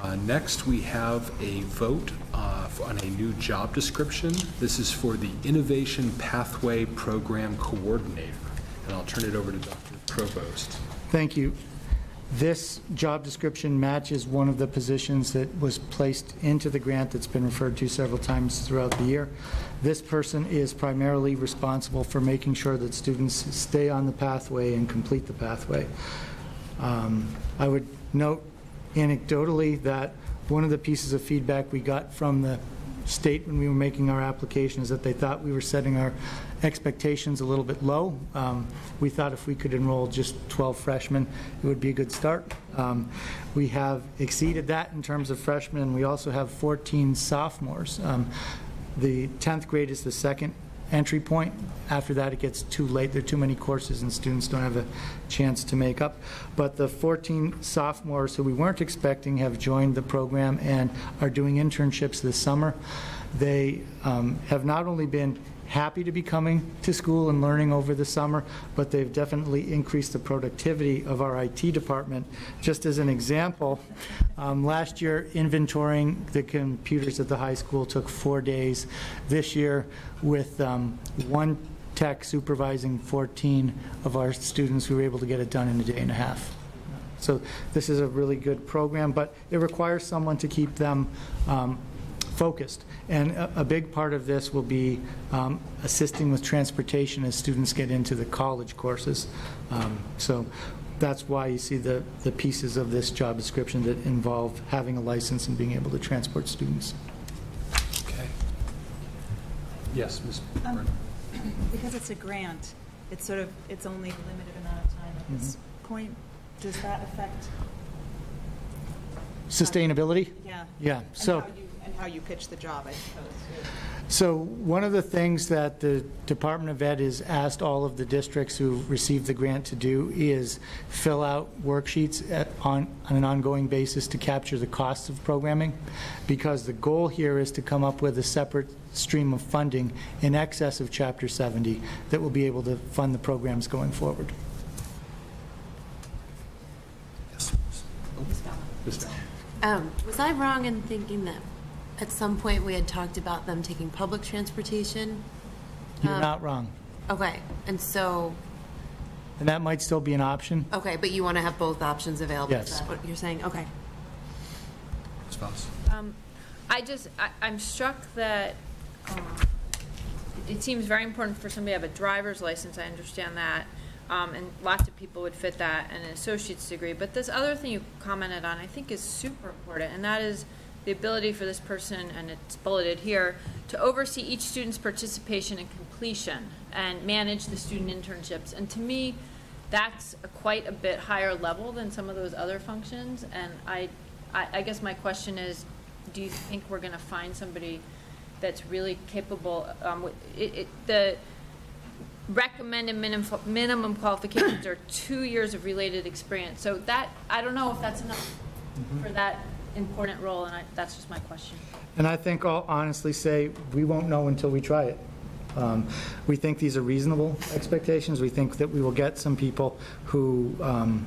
Uh, Next, we have a vote uh, on a new job description. This is for the Innovation Pathway Program Coordinator, and I'll turn it over to Dr. Provost. Thank you. This job description matches one of the positions that was placed into the grant that's been referred to several times throughout the year. This person is primarily responsible for making sure that students stay on the pathway and complete the pathway. Um, I would note anecdotally that one of the pieces of feedback we got from the state when we were making our application is that they thought we were setting our expectations a little bit low. Um, We thought if we could enroll just 12 freshmen, it would be a good start. Um, We have exceeded that in terms of freshmen, we also have 14 sophomores. Um, The 10th grade is the second entry point. After that, it gets too late. There are too many courses, and students don't have a chance to make up. But the 14 sophomores who we weren't expecting have joined the program and are doing internships this summer. They um, have not only been happy to be coming to school and learning over the summer, but they've definitely increased the productivity of our IT department. Just as an example, um, last year, inventorying the computers at the high school took four days. This year, with um, one tech supervising 14 of our students, we were able to get it done in a day and a half. So this is a really good program, but it requires someone to keep them um, focused. And a, a big part of this will be um, assisting with transportation as students get into the college courses. Um, So that's why you see the, the pieces of this job description that involve having a license and being able to transport students. Okay. Yes, Ms. Byrne. [CLEARS THROAT] Because it's a grant, it's sort of, it's only a limited amount of time at this point. Does that affect, Sustainability? yeah? Yeah, And so. How you- And how you pitch the job, I suppose. too. So one of the things that the Department of Ed has asked all of the districts who received the grant to do is fill out worksheets at- on, on an ongoing basis to capture the costs of programming, because the goal here is to come up with a separate stream of funding in excess of Chapter 70 that will be able to fund the programs going forward. Yes. Oh, Ms. Fallon. Um, was I wrong in thinking that at some point we had talked about them taking public transportation? You're Um, not wrong. Okay, and so, And that might still be an option. okay, but you want to have both options available? Is Yes. that what you're saying? Okay. Ms. Foss. Um, I just, I, I'm struck that, um, it seems very important for somebody to have a driver's license, I understand that. Um, and lots of people would fit that and an associate's degree. But this other thing you commented on, I think is super important, and that is the ability for this person, and it's bulleted here, to oversee each student's participation and completion and manage the student internships. And to me, that's a quite a bit higher level than some of those other functions. And I, I, I guess my question is, do you think we're going to find somebody that's really capable? Um, it, it, the recommended minimum minimum qualifications are two years of related experience. So that I don't know if that's enough for that important role, and I, that's just my question. And I think I'll honestly say, we won't know until we try it. Um, We think these are reasonable expectations. We think that we will get some people who, um,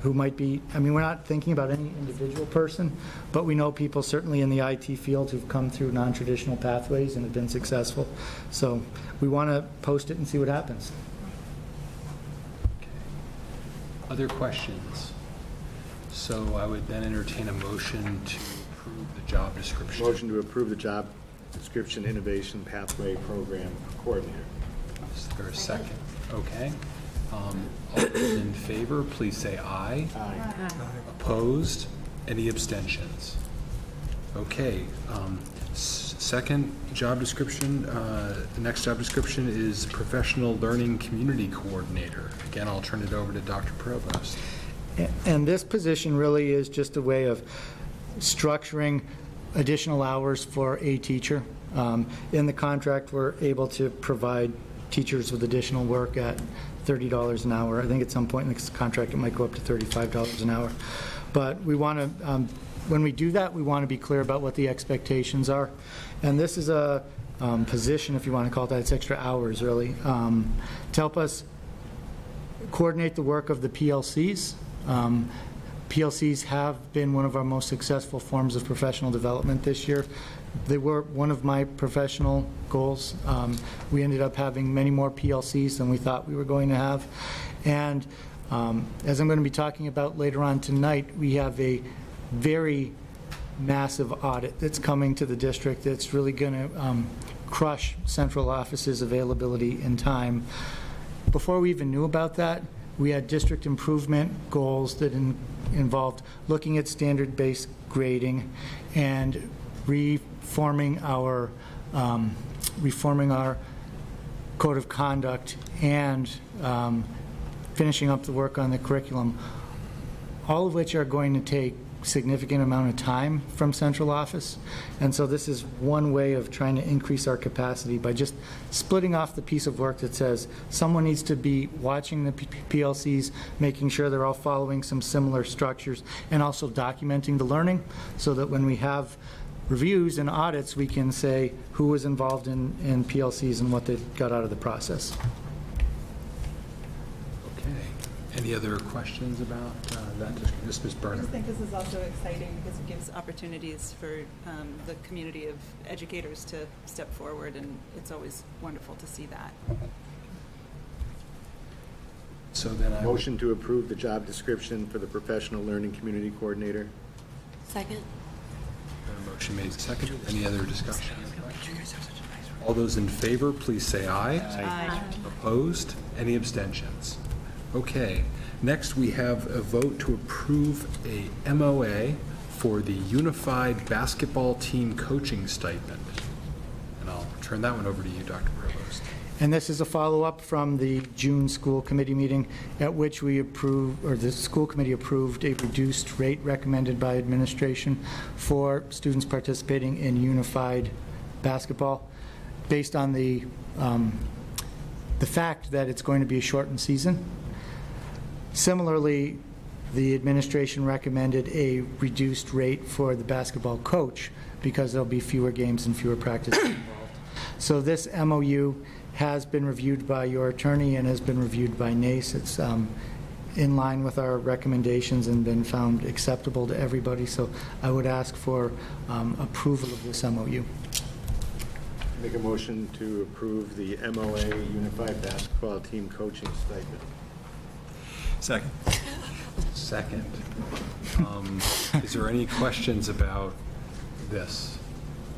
who might be, I mean, we're not thinking about any individual person, but we know people certainly in the IT field who've come through non-traditional pathways and have been successful. So we want to post it and see what happens. Other questions? So I would then entertain a motion to approve the job description. Motion to approve the job description innovation pathway program coordinator. Is there a second? Okay. Um, All those in favor, please say aye. Aye. Opposed? Any abstentions? Okay. um, Second job description, uh, the next job description is Professional Learning Community Coordinator. Again, I'll turn it over to Dr. Provost. And this position really is just a way of structuring additional hours for a teacher. Um, In the contract, we're able to provide teachers with additional work at $30 an hour. I think at some point in the contract, it might go up to $35 an hour. But we want to, when we do that, we want to be clear about what the expectations are. And this is a um, position, if you want to call it that, it's extra hours, really, um, to help us coordinate the work of the PLCs. Um, PLCs have been one of our most successful forms of professional development this year. They were one of my professional goals. Um, We ended up having many more PLCs than we thought we were going to have. And Um, As I'm going to be talking about later on tonight, we have a very massive audit that's coming to the district that's really going to crush central office's availability in time. Before we even knew about that, we had district improvement goals that in- involved looking at standard-based grading and reforming our, um, reforming our code of conduct and um, finishing up the work on the curriculum, all of which are going to take significant amount of time from central office. And so this is one way of trying to increase our capacity by just splitting off the piece of work that says someone needs to be watching the PLCs, making sure they're all following some similar structures, and also documenting the learning so that when we have reviews and audits, we can say who was involved in, in PLCs and what they got out of the process. Okay. Any other questions about uh, that? This Ms. I just think this is also exciting because it gives opportunities for um, the community of educators to step forward, and it's always wonderful to see that. So then I. Motion to approve the job description for the professional learning community coordinator. Second? Motion made second. Any other discussion? All those in favor, please say aye. Aye. Opposed? Any abstentions? Okay. Next, we have a vote to approve a MOA for the Unified Basketball Team Coaching Stipend. And I'll turn that one over to you, Dr. Provost. And this is a follow-up from the June school committee meeting at which we approved, or the school committee approved a reduced rate recommended by administration for students participating in unified basketball based on the, um, the fact that it's going to be a shortened season. Similarly, the administration recommended a reduced rate for the basketball coach because there'll be fewer games and fewer practices [COUGHS] involved. So this MOU has been reviewed by your attorney and has been reviewed by NACE. It's um, in line with our recommendations and been found acceptable to everybody. So I would ask for um, approval of this MOU. Make a motion to approve the MOA Unified Basketball Team Coaching Stipend. Second. Second. Um, Is there any questions about this,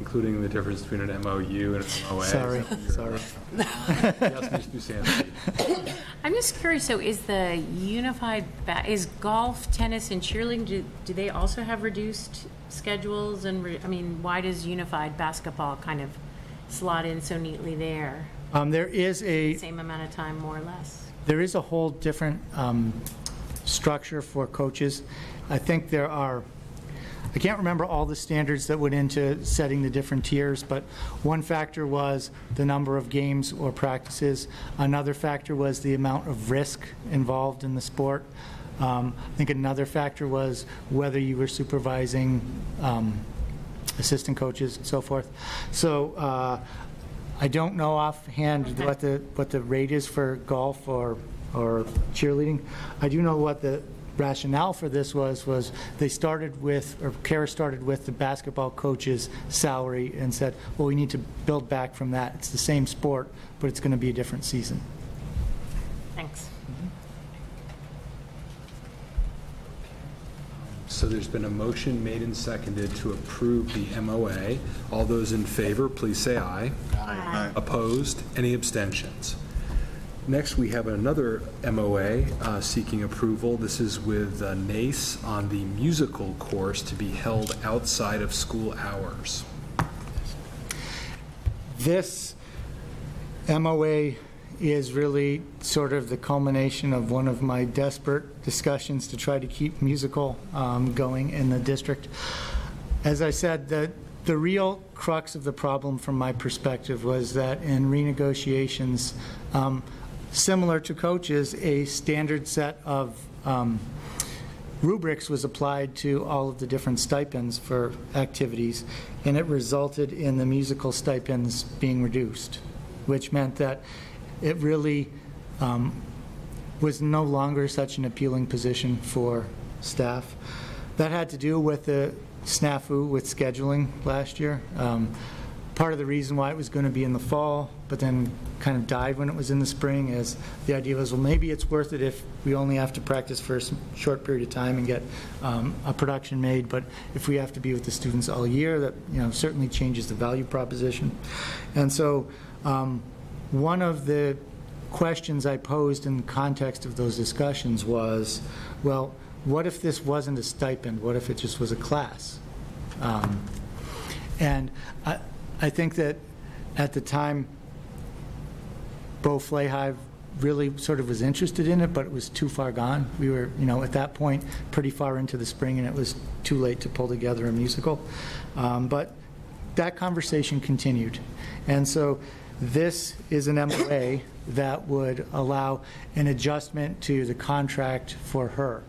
including the difference between an MOU and an MOA? Sorry, sorry. Yes, Ms. Busanski. [COUGHS] I'm just curious, so is the unified, ba- is golf, tennis, and cheerleading, do, do they also have reduced schedules? And, re- I mean, why does unified basketball kind of slot in so neatly there? Um, There is a, Same amount of time, more or less? There is a whole different um, structure for coaches. I think there are, I can't remember all the standards that went into setting the different tiers, but one factor was the number of games or practices. Another factor was the amount of risk involved in the sport. Um, I think another factor was whether you were supervising um, assistant coaches and so forth. So uh, I don't know offhand Okay. what the, what the rate is for golf or, or cheerleading. I do know what the rationale for this was, was they started with, or Kara started with the basketball coach's salary and said, well, we need to build back from that. It's the same sport, but it's going to be a different season. Thanks. So there's been a motion made and seconded to approve the MOA. All those in favor, please say aye. Aye. Opposed? Any abstentions? Next, we have another MOA uh, seeking approval. This is with uh, NACE on the musical course to be held outside of school hours. This MOA is really sort of the culmination of one of my desperate discussions to try to keep musical um, going in the district. As I said, the, the real crux of the problem from my perspective was that in renegotiations, um, similar to coaches, a standard set of um, rubrics was applied to all of the different stipends for activities, and it resulted in the musical stipends being reduced, which meant that it really um, was no longer such an appealing position for staff. That had to do with the snafu with scheduling last year. Um, part of the reason why it was going to be in the fall, but then kind of died when it was in the spring, is the idea was, well, maybe it's worth it if we only have to practice for a short period of time and get um, a production made, but if we have to be with the students all year, that, you know, certainly changes the value proposition. And so, um, one of the questions I posed in the context of those discussions was, well, what if this wasn't a stipend? What if it just was a class? Um, And I, I think that at the time, Bo Flayhive really sort of was interested in it, but it was too far gone. We were, you know, at that point, pretty far into the spring, and it was too late to pull together a musical. Um, But that conversation continued. And so this is an MOA that would allow an adjustment to the contract for her.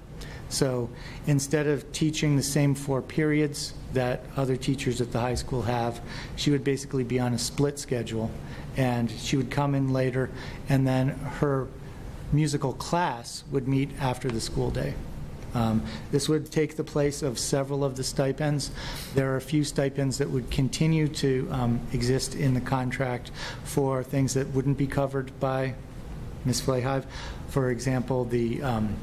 So instead of teaching the same four periods that other teachers at the high school have, she would basically be on a split schedule. And she would come in later, and then her musical class would meet after the school day. Um, This would take the place of several of the stipends. There are a few stipends that would continue to um, exist in the contract for things that wouldn't be covered by Ms. Flayhive. For example, the um,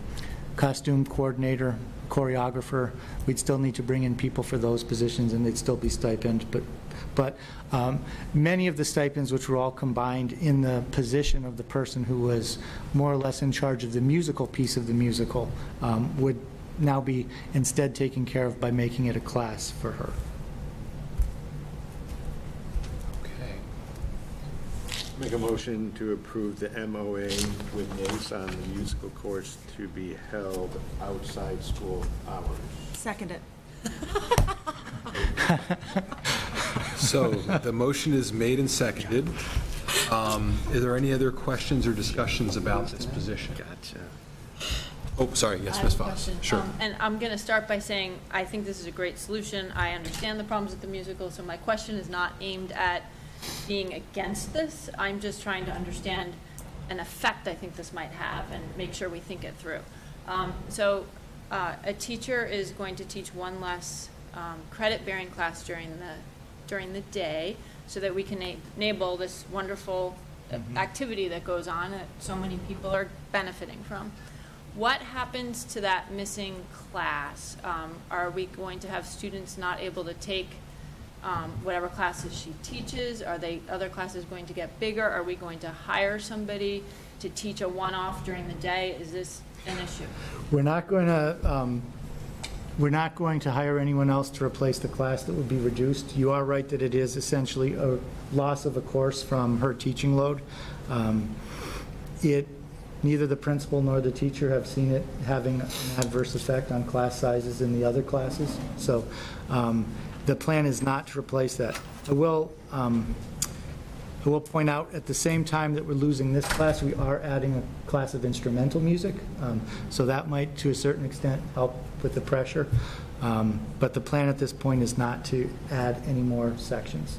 costume coordinator, choreographer, we'd still need to bring in people for those positions, and they'd still be stipend, but, but um, many of the stipends, which were all combined in the position of the person who was more or less in charge of the musical piece of the musical, um, would now be instead taken care of by making it a class for her. Okay. Make a motion to approve the MOA with NACE on the musical course to be held outside school hours. Second it. So the motion is made and seconded. Um, Are there any other questions or discussions about this position? Gotcha. Oh, sorry, yes, Ms. have a Foss. question. Sure. Um, And I'm going to start by saying, I think this is a great solution. I understand the problems with the musical, so my question is not aimed at being against this. I'm just trying to understand an effect I think this might have and make sure we think it through. Um, So uh, a teacher is going to teach one less um, credit-bearing class during the, during the day so that we can na- enable this wonderful uh, activity that goes on that so many people are benefiting from. What happens to that missing class? Um, Are we going to have students not able to take um, whatever classes she teaches? Are they, other classes going to get bigger? Are we going to hire somebody to teach a one-off during the day? Is this an issue? We're not going to, um, we're not going to hire anyone else to replace the class that would be reduced. You are right that it is essentially a loss of a course from her teaching load. Um, It, neither the principal nor the teacher have seen it having an adverse effect on class sizes in the other classes. So um, the plan is not to replace that. I will, um, I will point out, at the same time that we're losing this class, we are adding a class of instrumental music, Um, so that might, to a certain extent, help with the pressure. Um, But the plan at this point is not to add any more sections.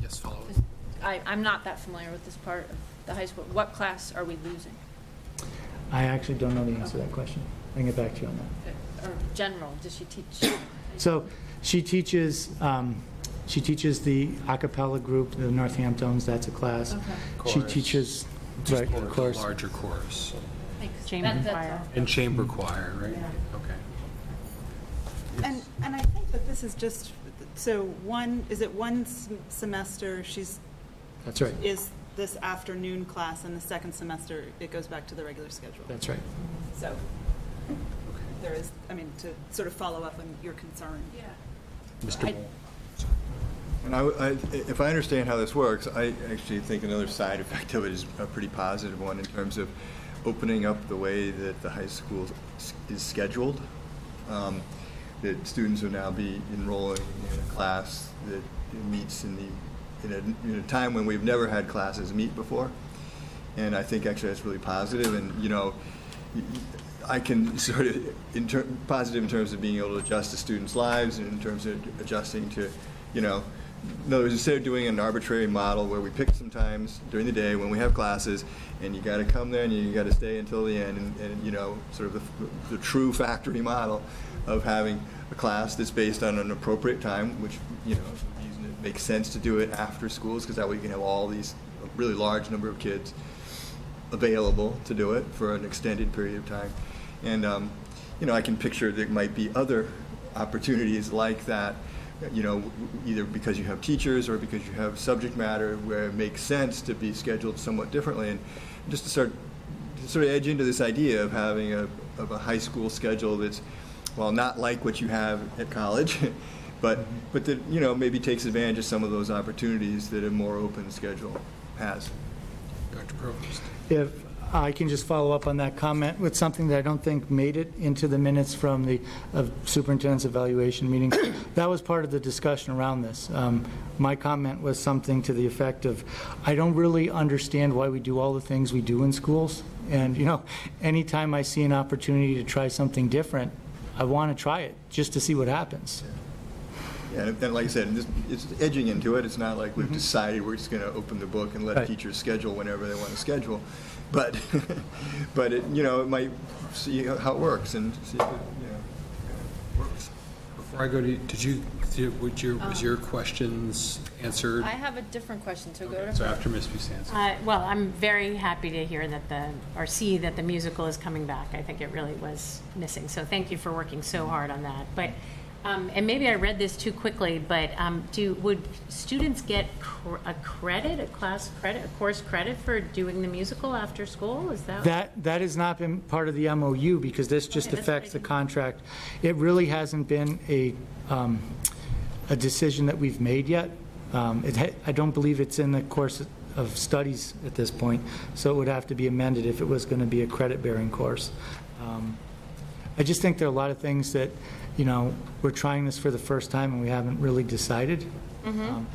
Yes, follow. I, I'm not that familiar with this part of the high school. What class are we losing? I actually don't know the answer to that question. I can get back to you on that. Or general, does she teach? So she teaches, um, she teaches the a cappella group, the Northamptons, that's a class. She Chorus. teaches, Just right, chorus, chorus. Larger chorus. Chamber That- that's choir. all. And chamber choir, right? Yeah. Okay. And, and I think that this is just, so one, is it one s- semester she's, That's right, is this afternoon class, and the second semester it goes back to the regular schedule? that's right. So there is, I mean, to sort of follow up on your concern. Yeah. Mr. I- Wall. And I, I- if I understand how this works, I actually think another side effect of it is a pretty positive one in terms of opening up the way that the high school is scheduled. Um, That students will now be enrolling in a class that meets in the, in a, in a time when we've never had classes meet before. And I think actually that's really positive. and, you know, I can sort of, in positive in terms of being able to adjust to students' lives, and in terms of adjusting to, you know, in other words, instead of doing an arbitrary model where we pick some times during the day when we have classes, and you got to come there and you got to stay until the end, and, and you know, sort of the, the true factory model of having a class that's based on an appropriate time, which you know, is makes sense to do it after schools, because that way you can have all these, really large number of kids available to do it for an extended period of time. And, um, you know, I can picture there might be other opportunities like that, you know, either because you have teachers or because you have subject matter where it makes sense to be scheduled somewhat differently. And just to start, to sort of edge into this idea of having a, of a high school schedule that's, well, not like what you have at college, [LAUGHS] but, but that, you know, maybe takes advantage of some of those opportunities that a more open schedule has. Dr. Provost. If I can just follow up on that comment with something that I don't think made it into the minutes from the of superintendent's evaluation meeting. [COUGHS] That was part of the discussion around this. Um, My comment was something to the effect of, I don't really understand why we do all the things we do in schools. And, you know, [LAUGHS] anytime I see an opportunity to try something different, I want to try it, just to see what happens. Yeah, and like I said, this- it's edging into it. It's not like we've decided we're just going to open the book and let Right. teachers schedule whenever they want to schedule. But, [LAUGHS] but it, you know, it might see how it works and see if it, you know, works. Before I go to, did you, did- would your, was your questions answered? I have a different question, so go to So her. after Ms. Busanza. Uh, Well, I'm very happy to hear that the, or see that the musical is coming back. I think it really was missing. So thank you for working so hard on that. But, um, and maybe I read this too quickly, but um, do, would students get cr- a credit, a class credit, a course credit for doing the musical after school? Is that? That, that has not been part of the MOU, because this just Okay, that's what I affects the contract. It really hasn't been a, um, a decision that we've made yet. Um, It, ha- I don't believe it's in the course of studies at this point, so it would have to be amended if it was going to be a credit-bearing course. Um, I just think there are a lot of things that, you know, we're trying this for the first time and we haven't really decided. Um,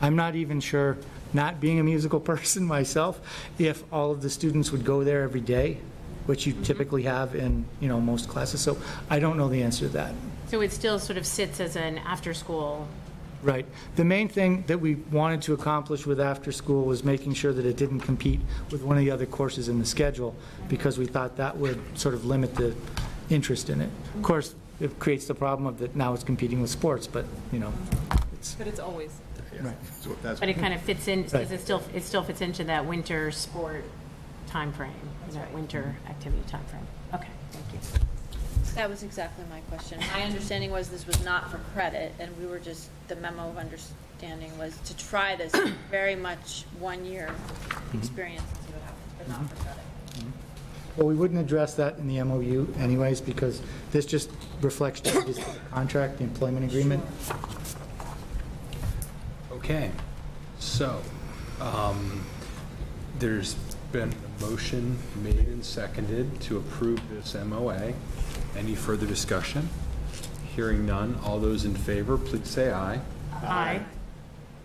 I'm not even sure, not being a musical [LAUGHS] person myself, if all of the students would go there every day, which you typically have in, you know, most classes. So I don't know the answer to that. So it still sort of sits as an after-school Right. The main thing that we wanted to accomplish with after-school was making sure that it didn't compete with one of the other courses in the schedule, because we thought that would sort of limit the interest in it. Of course, it creates the problem of that now it's competing with sports, but, you know, it's, But it's always, right. So that's But it kind of fits in, Right. is it still, it still fits into that winter sport time timeframe, that winter activity timeframe? Okay, thank you. That was exactly my question. My understanding was this was not for credit, and we were just, the memo of understanding was to try this very much one-year experience and see what happens, but not for credit. Well, we wouldn't address that in the MOU anyways, because this just reflects changes to the contract, the employment agreement. Okay, so, um, there's been a motion made and seconded to approve this MOA. Any further discussion? Hearing none, all those in favor, please say aye. Aye.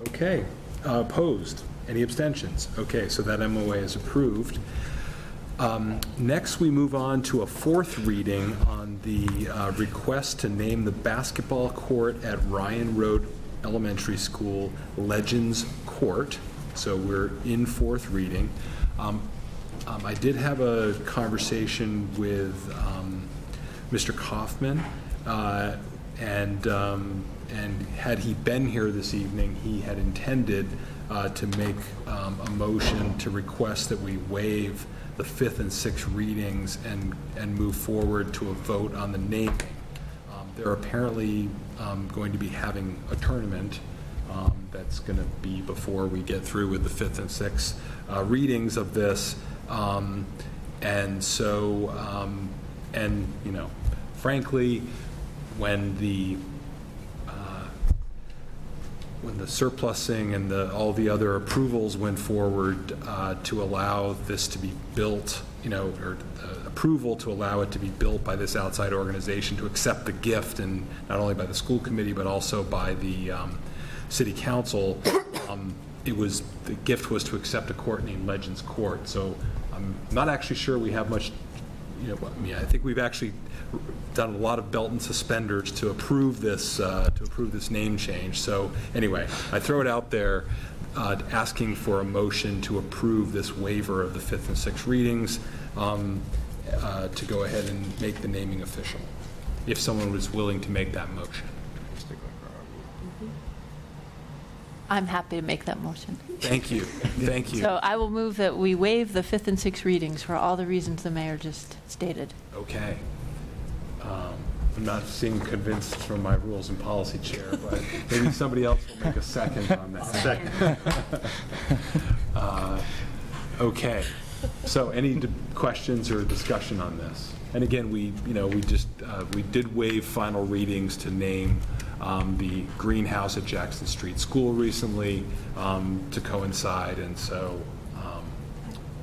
Okay, uh, opposed? Any abstentions? Okay, so that MOA is approved. Um, Next, we move on to a fourth reading on the uh, request to name the basketball court at Ryan Road Elementary School Legends Court. So we're in fourth reading. Um, um, I did have a conversation with um, Mr. Kaufman, uh, and, um, and had he been here this evening, he had intended uh, to make um, a motion to request that we waive the fifth and sixth readings and, and move forward to a vote on the naming. Um, They're apparently um, going to be having a tournament um, that's going to be before we get through with the fifth and sixth uh, readings of this. Um, And so, um, and, you know, frankly, when the, when the surplusing and the, all the other approvals went forward uh, to allow this to be built, you know, or approval to allow it to be built by this outside organization to accept the gift, and not only by the school committee, but also by the um, city council, um, it was, the gift was to accept a court named Legends Court. So I'm not actually sure we have much you know, I mean, I think we've actually done a lot of belt and suspenders to approve this, uh, to approve this name change. So anyway, I throw it out there, uh, asking for a motion to approve this waiver of the fifth and sixth readings, um, uh, to go ahead and make the naming official, if someone was willing to make that motion. I'm happy to make that motion. Thank you, thank you. So I will move that we waive the fifth and sixth readings for all the reasons the mayor just stated. Okay. Um, I'm not seeing convinced from my rules and policy chair, but maybe somebody else will make a second on that. [LAUGHS] Second. Uh, Okay, so any d- questions or discussion on this? And again, we, you know, we just, uh, we did waive final readings to name um, the greenhouse at Jackson Street School recently um, to coincide, and so, um,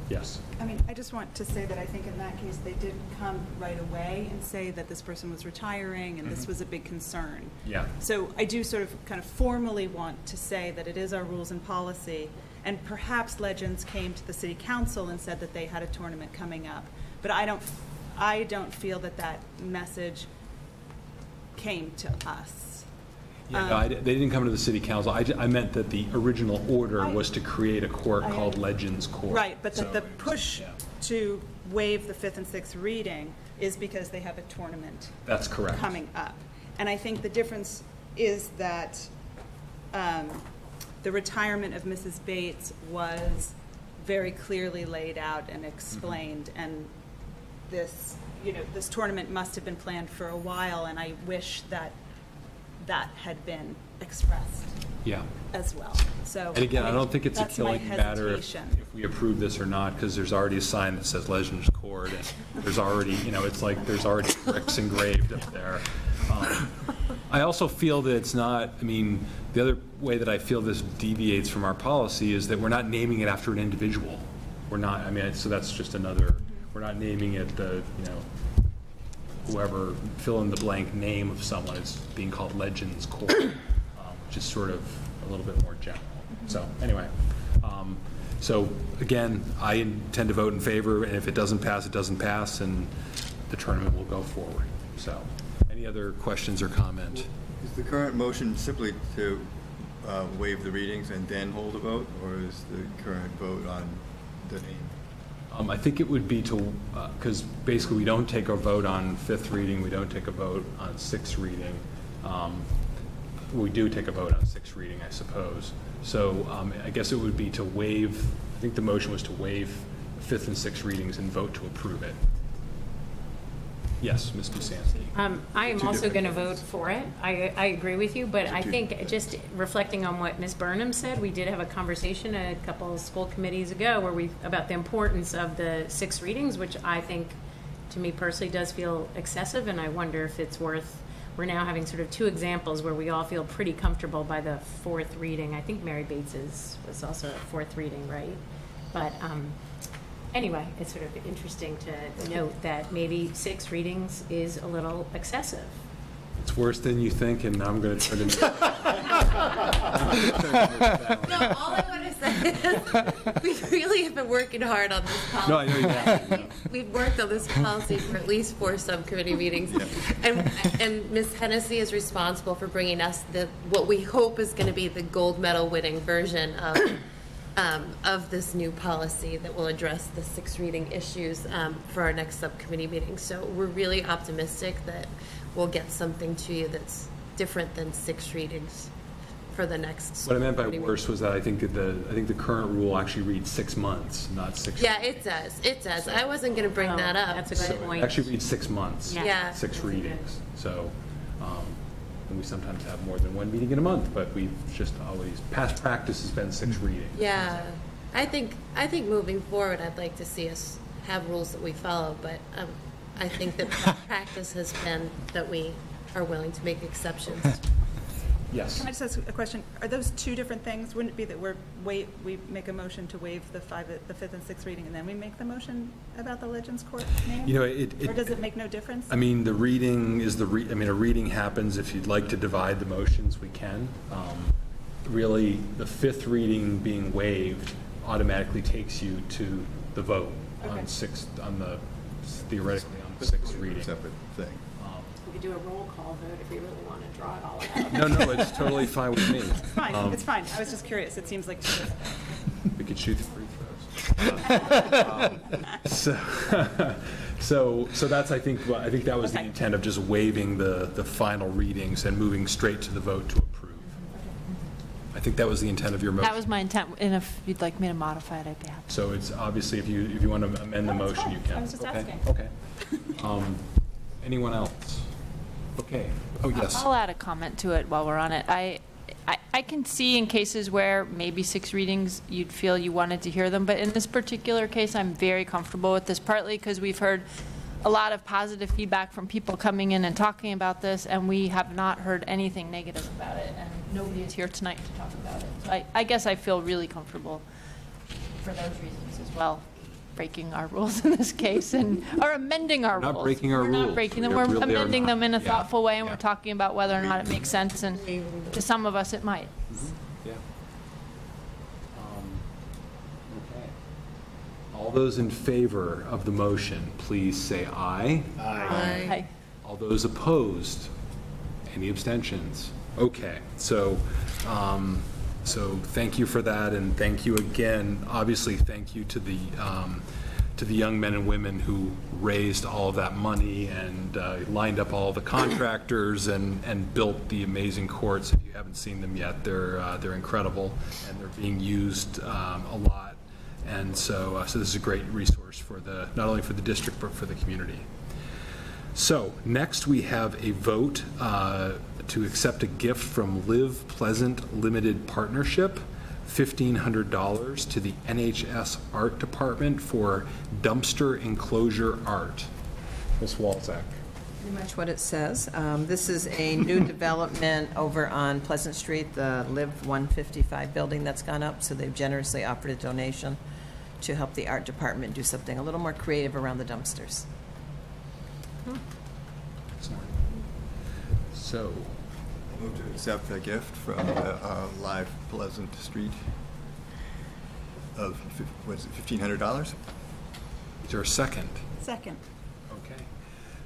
yes. I mean, I just want to say that I think in that case, they did come right away and say that this person was retiring and this was a big concern. Yeah. So I do sort of kind of formally want to say that it is our rules and policy, and perhaps Legends came to the city council and said that they had a tournament coming up. But I don't, I don't feel that that message came to us. Yeah, no, I they didn't come to the city council. I, I meant that the original order I- was to create a court I called under- Legends Court. Right, but the, So- the push yeah. to waive the fifth and sixth reading is because they have a tournament That's correct. coming up. And I think the difference is that um, the retirement of Mrs. Bates was very clearly laid out and explained, and this, you know, this tournament must have been planned for a while, and I wish that that had been expressed Yeah. as well, so. And again, I don't think it's a killing matter if, if we approve this or not, because there's already a sign that says Legends Court, and there's already, you know, it's like, there's already bricks engraved up there. Um, I also feel that it's not, I mean, the other way that I feel this deviates from our policy is that we're not naming it after an individual. We're not, I mean, so that's just another, we're not naming it the, you know, whoever, fill in the blank name of someone, is being called Legends Court, um, which is sort of a little bit more general. So, anyway, um, so again, I intend to vote in favor, and if it doesn't pass, it doesn't pass, and the tournament will go forward. So, any other questions or comment? Is the current motion simply to uh, waive the readings and then hold a vote, or is the current vote on the name? Um, I think it would be to, because basically we don't take a vote on fifth reading, we don't take a vote on sixth reading. Um, We do take a vote on sixth reading, I suppose. So um, I guess it would be to waive, I think the motion was to waive fifth and sixth readings and vote to approve it. Yes, Ms. Busansky. Um, I am Two also going to vote for it. I, I agree with you, but I two think just reflecting on what Ms. Burnham said, we did have a conversation a couple of school committees ago where we, about the importance of the six readings, which I think, to me personally, does feel excessive, and I wonder if it's worth, we're now having sort of two examples where we all feel pretty comfortable by the fourth reading. I think Mary Bates's was also a fourth reading, right? But, um, anyway, it's sort of interesting to note that maybe six readings is a little excessive. It's worse than you think, and I'm going to turn to... No, all I want to say is, we really have been working hard on this policy. No, I know you have. [LAUGHS] We've worked on this policy for at least four subcommittee meetings. And, and Ms. Hennessy is responsible for bringing us the, what we hope is going to be the gold medal winning version of, um, of this new policy that will address the six reading issues um, for our next subcommittee meeting. So we're really optimistic that we'll get something to you that's different than six readings for the next. What I meant by subcommittee worse was that I think that the, I think the current rule actually reads six months, not six. Yeah, it does. It does. I wasn't going to bring Oh, that up. that's a good but- point. Actually reads six months. Yeah. Yeah. Six readings. So, um, and we sometimes have more than one meeting in a month, but we've just always, past practice has been six readings. Yeah, I think, I think moving forward, I'd like to see us have rules that we follow, but um, I think that past [LAUGHS] practice has been that we are willing to make exceptions. [LAUGHS] Yes. Can I just ask a question? Are those two different things? Wouldn't it be that we're, wait, we make a motion to waive the five, the fifth and sixth reading, and then we make the motion about the Legends Court name? You know, it, Or does it make no difference? I mean, the reading is the, re- I mean, a reading happens, if you'd like to divide the motions, we can. Um, Really, the fifth reading being waived automatically takes you to the vote Okay. on sixth, on the, theoretically, on the sixth reading. Separate thing. We could do a roll call vote if we really want to draw it all out. No, no, it's totally fine with me. It's fine, Um, it's fine. I was just curious. It seems like two. We could shoot the free throws. Um, [LAUGHS] So, [LAUGHS] so, so that's, I think, what- I think that was the Okay. intent of just waiving the, the final readings and moving straight to the vote to approve. I think that was the intent of your motion. That was my intent, and if you'd like me to modify it, I'd be happy. So it's obviously, if you, if you want to amend the No, motion, fine. you can. I was just Okay, asking. Okay. Um, Anyone else? Okay. Oh, yes. I'll add a comment to it while we're on it. I, I, I can see in cases where maybe six readings, you'd feel you wanted to hear them, but in this particular case, I'm very comfortable with this, partly because we've heard a lot of positive feedback from people coming in and talking about this, and we have not heard anything negative about it, and nobody is here tonight to talk about it. So I, I guess I feel really comfortable for those reasons as well, breaking our rules in this case, and, [LAUGHS] or amending our We're rules. not breaking our We're rules. not breaking them, We're we're really are amending not. them in a Yeah. thoughtful way, and Yeah. we're talking about whether or not it makes sense, and to some of us, it might. Yeah. Um, Okay. All those in favor of the motion, please say aye. Aye. All those opposed? Any abstentions? Okay, so, um, so thank you for that, and thank you again, obviously, thank you to the, um, to the young men and women who raised all of that money and uh, lined up all the contractors and, and built the amazing courts. If you haven't seen them yet, they're, uh, they're incredible, and they're being used um, a lot. And so, uh, so this is a great resource for the, not only for the district, but for the community. So, next we have a vote uh, to accept a gift from Live Pleasant Limited Partnership, $1,500 to the NHS Art Department for dumpster enclosure art. Ms. Walczak. Pretty much what it says. Um, This is a new [LAUGHS] development over on Pleasant Street, the Live 155 building that's gone up, so they've generously offered a donation to help the art department do something a little more creative around the dumpsters. Excellent. So, Move to accept the gift from the uh, Live Pleasant Street of, fif- what is it, $1,500? is there a second? Second. Okay.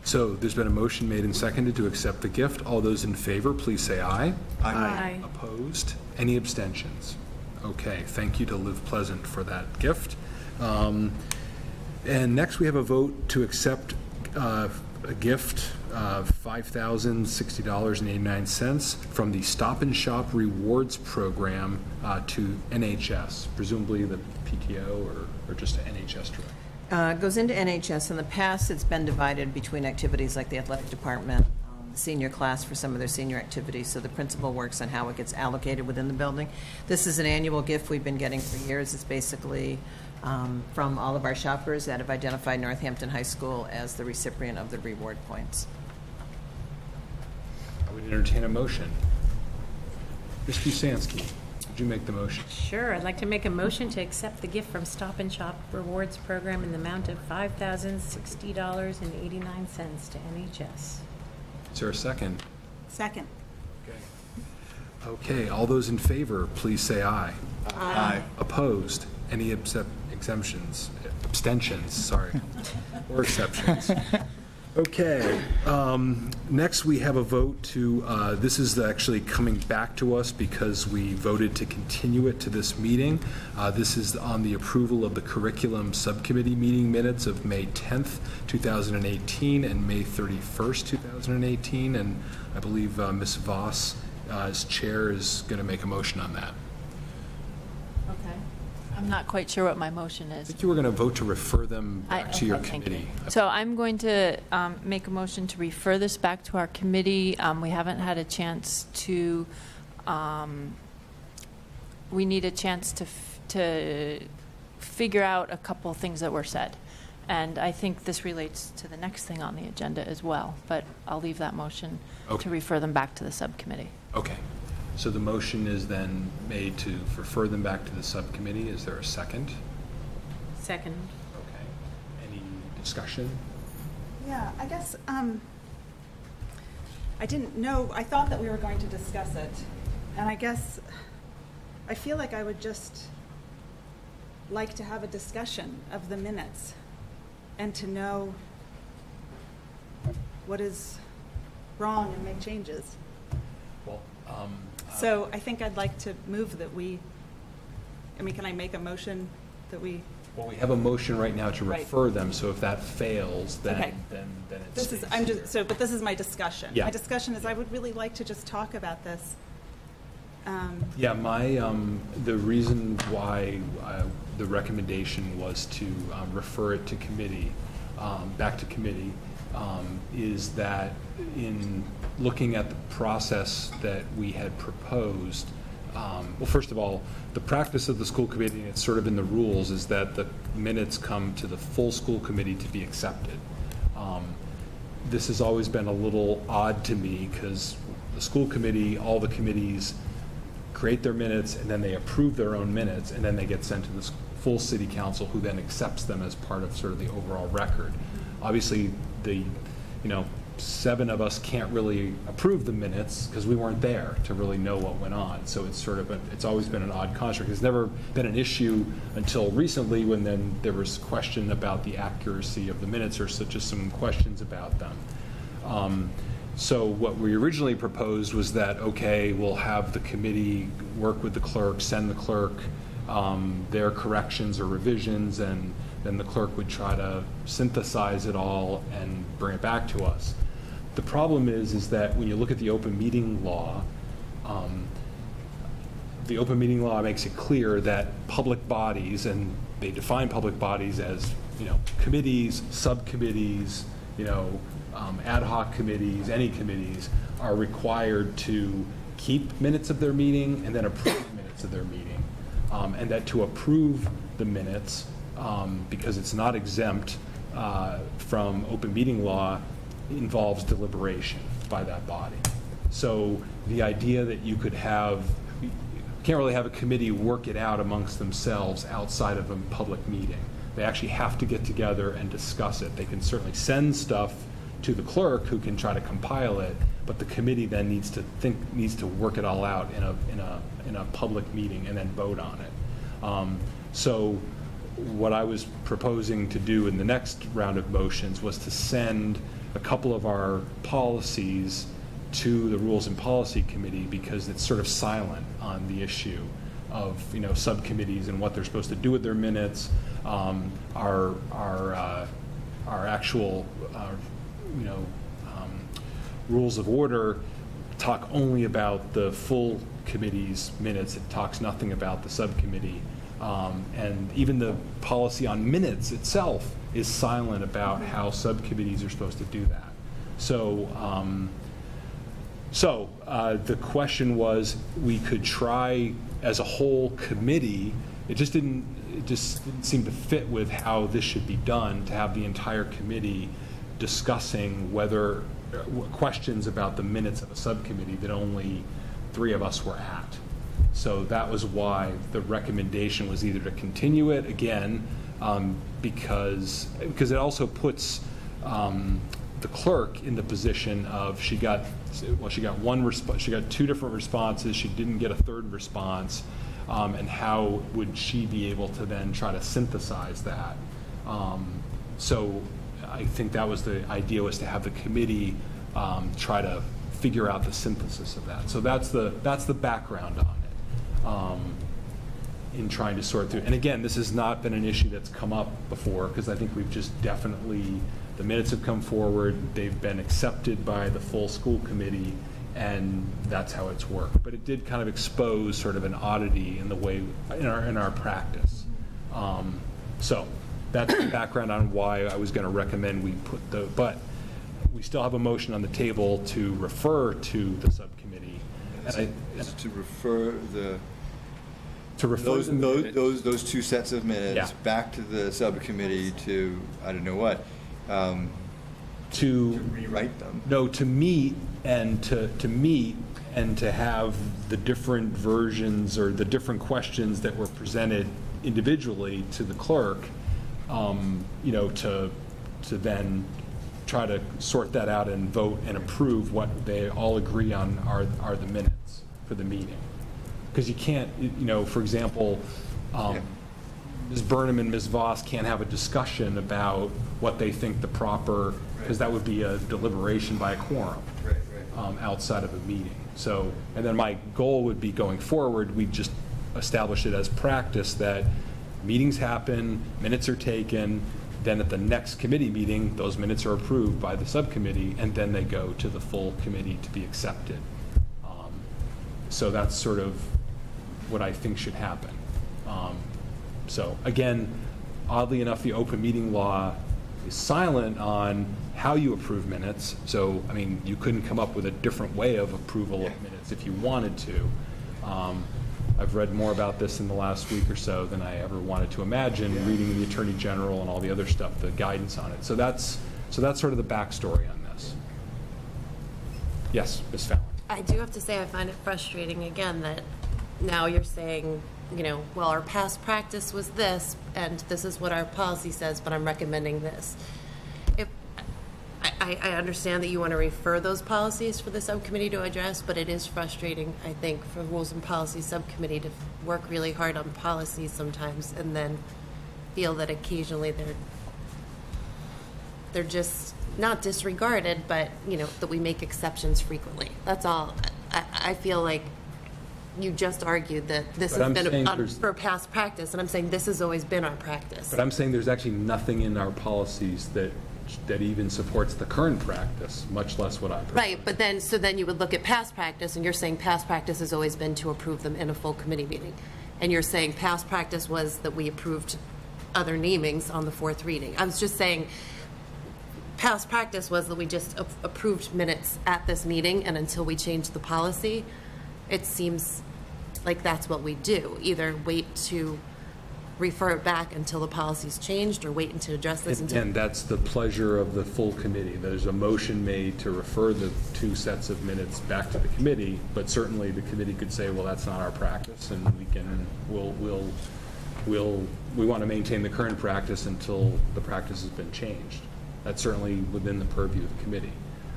So there's been a motion made and seconded to accept the gift. All those in favor, please say aye. Aye. Opposed? Any abstentions? Okay, thank you to Live Pleasant for that gift. Um, And next, we have a vote to accept uh, a gift of $5,060.89 from the Stop and Shop Rewards Program uh, to NHS, presumably the PTO or or just NHS directly. Uh, It goes into NHS. In the past, it's been divided between activities like the athletic department, um, senior class for some of their senior activities, so the principal works on how it gets allocated within the building. This is an annual gift we've been getting for years. It's basically um, from all of our shoppers that have identified Northampton High School as the recipient of the reward points. I would entertain a motion. Ms. Busansky, would you make the motion? Sure, I'd like to make a motion to accept the gift from Stop and Shop Rewards Program in the amount of $5,060.89 to NHS. Is there a second? Second. Okay, Okay. all those in favor, please say aye. Aye. Opposed? Any absep- exemptions, abstentions, sorry, or exceptions? Okay, um, next we have a vote to, uh, this is actually coming back to us because we voted to continue it to this meeting. Uh, This is on the approval of the curriculum subcommittee meeting minutes of May 10th, 2018, and May 31st, 2018, and I believe uh, Ms. Voss, uh, as chair, is going to make a motion on that. Okay. I'm not quite sure what my motion is. I is. think you were going to vote to refer them I- back to your okay, thank you. committee. So I'm going to um, make a motion to refer this back to our committee. Um, We haven't had a chance to, um, we need a chance to, f- to figure out a couple things that were said. And I think this relates to the next thing on the agenda as well, but I'll leave that motion Okay. to refer them back to the subcommittee. Okay. So the motion is then made to refer them back to the subcommittee. Is there a second? Second. Okay. Any discussion? Yeah, I guess, um, I didn't know, I thought that we were going to discuss it. And I guess, I feel like I would just like to have a discussion of the minutes and to know what is wrong and make changes. Well, um, So I think I'd like to move that we, I mean, can I make a motion that we, well, we have a motion right now to Right. refer them, so if that fails, then, then, then it this is, stays I'm here. just, so, but this is my discussion. Yeah. My discussion is I would really like to just talk about this Um, Yeah, my, um, the reason why uh, the recommendation was to um, refer it to committee, um, back to committee, um, is that in looking at the process that we had proposed, um, well, first of all, the practice of the school committee, and it's sort of in the rules, is that the minutes come to the full school committee to be accepted. Um, This has always been a little odd to me, because the school committee, all the committees create their minutes, and then they approve their own minutes, and then they get sent to the full city council, who then accepts them as part of sort of the overall record. Obviously, the, you know, seven of us can't really approve the minutes, because we weren't there to really know what went on. So it's sort of, a- it's always been an odd construct. It's never been an issue until recently, when then there was question about the accuracy of the minutes, or so just some questions about them. Um, So what we originally proposed was that, okay, we'll have the committee work with the clerk, send the clerk um, their corrections or revisions, and then the clerk would try to synthesize it all and bring it back to us. The problem is, is that when you look at the open meeting law, um, the open meeting law makes it clear that public bodies, and they define public bodies as, you know, committees, subcommittees, you know, um, ad hoc committees, any committees, are required to keep minutes of their meeting and then approve [COUGHS] minutes of their meeting. Um, And that to approve the minutes, um, because it's not exempt uh, from open meeting law, involves deliberation by that body. So the idea that you could have, you can't really have a committee work it out amongst themselves outside of a public meeting. They actually have to get together and discuss it. They can certainly send stuff to the clerk who can try to compile it, but the committee then needs to think, needs to work it all out in a, in a, in a public meeting and then vote on it. Um, So what I was proposing to do in the next round of motions was to send a couple of our policies to the Rules and Policy Committee because it's sort of silent on the issue of, you know, subcommittees and what they're supposed to do with their minutes. Um, Our, our, uh, our actual, uh, you know, um, rules of order talk only about the full committee's minutes. It talks nothing about the subcommittee. Um, And even the policy on minutes itself is silent about how subcommittees are supposed to do that. So, um, so uh, the question was, we could try as a whole committee, it just didn't, it just didn't seem to fit with how this should be done, to have the entire committee discussing whether, uh, questions about the minutes of a subcommittee that only three of us were at. So that was why the recommendation was either to continue it again, um, because, because it also puts um, the clerk in the position of, she got, well, she got one resp, she got two different responses, she didn't get a third response, um, and how would she be able to then try to synthesize that? Um, So I think that was the idea, was to have the committee um, try to figure out the synthesis of that. So that's the, that's the background on it, um, in trying to sort through. And again, this has not been an issue that's come up before, because I think we've just definitely, the minutes have come forward, they've been accepted by the full school committee, and that's how it's worked. But it did kind of expose sort of an oddity in the way, in our, in our practice. Um, So that's the background on why I was going to recommend we put the, but we still have a motion on the table to refer to the subcommittee. And I- Is to refer the, To refer those, those, those those two sets of minutes Yeah. back to the subcommittee to, I don't know what, um, To. rewrite them. No, to meet and to, to meet and to have the different versions or the different questions that were presented individually to the clerk, um, you know, to, to then try to sort that out and vote and approve what they all agree on are, are the minutes for the meeting. Because you can't, you know, for example, um, Ms. Burnham and Ms. Voss can't have a discussion about what they think the proper, because that would be a deliberation by a quorum um, outside of a meeting. So, and then my goal would be going forward, we just establish it as practice that meetings happen, minutes are taken, then at the next committee meeting, those minutes are approved by the subcommittee, and then they go to the full committee to be accepted. Um, So that's sort of what I think should happen. Um, So again, oddly enough, the open meeting law is silent on how you approve minutes. So, I mean, you couldn't come up with a different way of approval of minutes if you wanted to. Um, I've read more about this in the last week or so than I ever wanted to imagine, reading the Attorney General and all the other stuff, the guidance on it. So that's, so that's sort of the backstory on this. Yes, Ms. Fallon? I do have to say, I find it frustrating again that now you're saying, you know, well, our past practice was this, and this is what our policy says, but I'm recommending this. If, I, I understand that you want to refer those policies for the subcommittee to address, but it is frustrating, I think, for Rules and Policy Subcommittee to work really hard on policies sometimes and then feel that occasionally they're they're just not disregarded, but, you know, that we make exceptions frequently. That's all. I, I feel like you just argued that this But has I'm been saying a- there's- for past practice, and I'm saying this has always been our practice. But I'm saying there's actually nothing in our policies that, that even supports the current practice, much less what I propose. Right, but then, so then you would look at past practice, and you're saying past practice has always been to approve them in a full committee meeting. And you're saying past practice was that we approved other namings on the fourth reading. I was just saying, past practice was that we just a- approved minutes at this meeting, and until we change the policy, it seems like that's what we do. Either wait to refer it back until the policy's changed, or wait until address this And until. and that's the pleasure of the full committee. There's a motion made to refer the two sets of minutes back to the committee, but certainly the committee could say, well, that's not our practice, and we can, we'll, we'll, we'll, we want to maintain the current practice until the practice has been changed. That's certainly within the purview of the committee.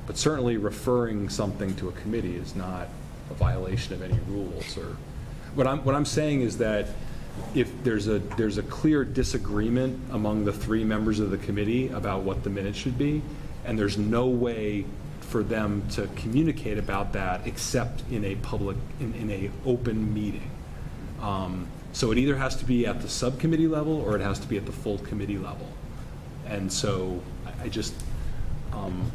But certainly referring something to a committee is not a violation of any rules or, what I'm, what I'm saying is that if there's a, there's a clear disagreement among the three members of the committee about what the minutes should be, and there's no way for them to communicate about that except in a public, in, in a open meeting. Um, So it either has to be at the subcommittee level or it has to be at the full committee level. And so I- I just, um,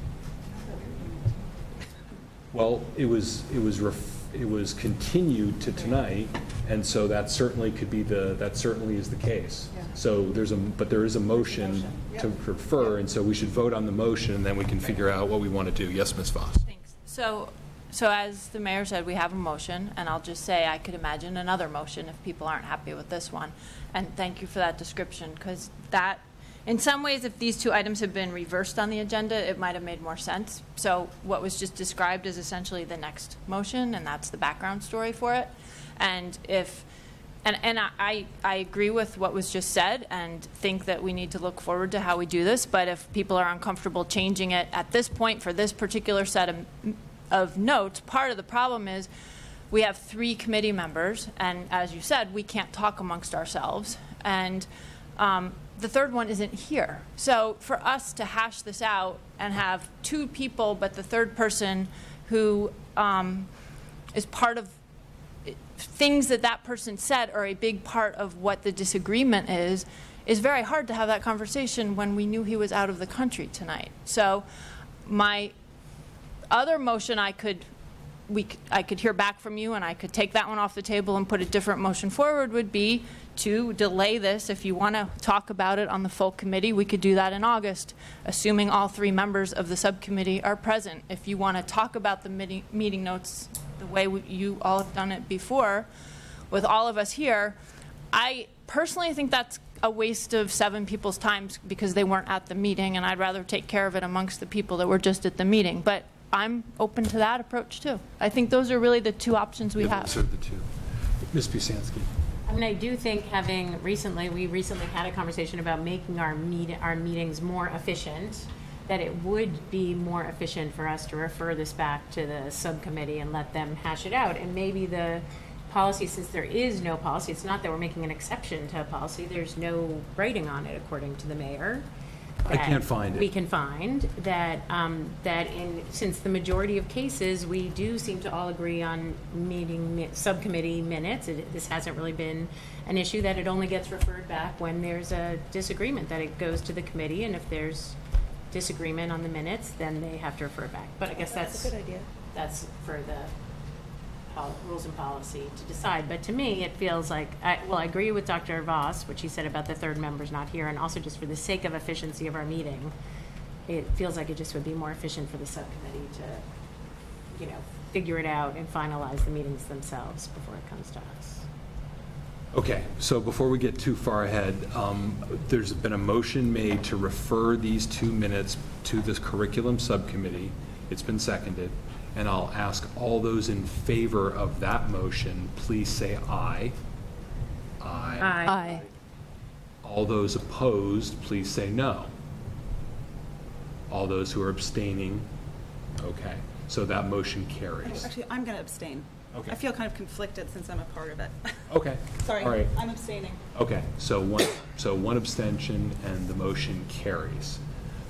well, it was, it was, ref- it was continued to tonight, and so that certainly could be the, that certainly is the case. So there's a, but there is a motion to refer, and so we should vote on the motion, and then we can figure out what we want to do. Yes, Ms. Voss. Thanks. So, so as the mayor said, we have a motion, and I'll just say I could imagine another motion if people aren't happy with this one. And thank you for that description, because that, in some ways, if these two items had been reversed on the agenda, it might have made more sense. So what was just described is essentially the next motion, and that's the background story for it. And if, and, and I- I, agree with what was just said and think that we need to look forward to how we do this, but if people are uncomfortable changing it at this point for this particular set of, of notes, part of the problem is we have three committee members, and as you said, we can't talk amongst ourselves. And um, the third one isn't here. So for us to hash this out and have two people, but the third person who um, is part of things that that person said are a big part of what the disagreement is, is very hard to have that conversation when we knew he was out of the country tonight. So my other motion I could, we, I could hear back from you and I could take that one off the table and put a different motion forward would be to delay this. If you want to talk about it on the full committee, we could do that in August, assuming all three members of the subcommittee are present. If you want to talk about the meeting, meeting notes the way we- you all have done it before, with all of us here, I personally think that's a waste of seven people's times because they weren't at the meeting, and I'd rather take care of it amongst the people that were just at the meeting. But I'm open to that approach too. I think those are really the two options we Yeah, have. Those are the two. Ms. Busansky? I mean, I do think having recently, we recently had a conversation about making our meet, our meetings more efficient, that it would be more efficient for us to refer this back to the subcommittee and let them hash it out. And maybe the policy, since there is no policy, it's not that we're making an exception to a policy, there's no writing on it according to the mayor. I can't find it. We can find that, um, that in, since the majority of cases, we do seem to all agree on meeting, mi- subcommittee minutes. It- This hasn't really been an issue, that it only gets referred back when there's a disagreement, that it goes to the committee, and if there's disagreement on the minutes, then they have to refer it back. But I guess that's. That's a good idea. That's for the pol- rules and policy to decide. But to me, it feels like, I, well, I agree with Dr. Voss, what she said about the third member's not here, and also just for the sake of efficiency of our meeting, it feels like it just would be more efficient for the subcommittee to, you know, figure it out and finalize the meetings themselves before it comes to us. Okay, so before we get too far ahead, um, there's been a motion made to refer these two minutes to this curriculum subcommittee. It's been seconded, and I'll ask all those in favor of that motion, please say aye. Aye. Aye. All those opposed, please say no. All those who are abstaining, okay, so that motion carries. Actually, I'm going to abstain. Okay. I feel kind of conflicted since I'm a part of it. [LAUGHS] Okay. Sorry, All right. I'm abstaining. Okay, so one, so one abstention and the motion carries.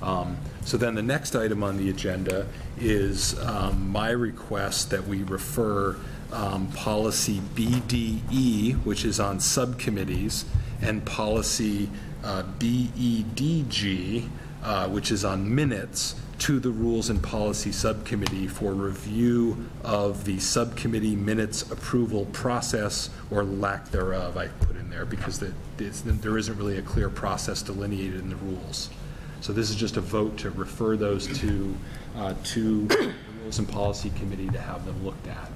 Um, So then the next item on the agenda is um, my request that we refer um, policy BDE, which is on subcommittees, and policy uh, BEDG, uh, which is on minutes, to the Rules and Policy Subcommittee for review of the subcommittee minutes approval process or lack thereof, I put in there, because the- there isn't really a clear process delineated in the rules. So this is just a vote to refer those to, uh, to the Rules and Policy Committee to have them looked at.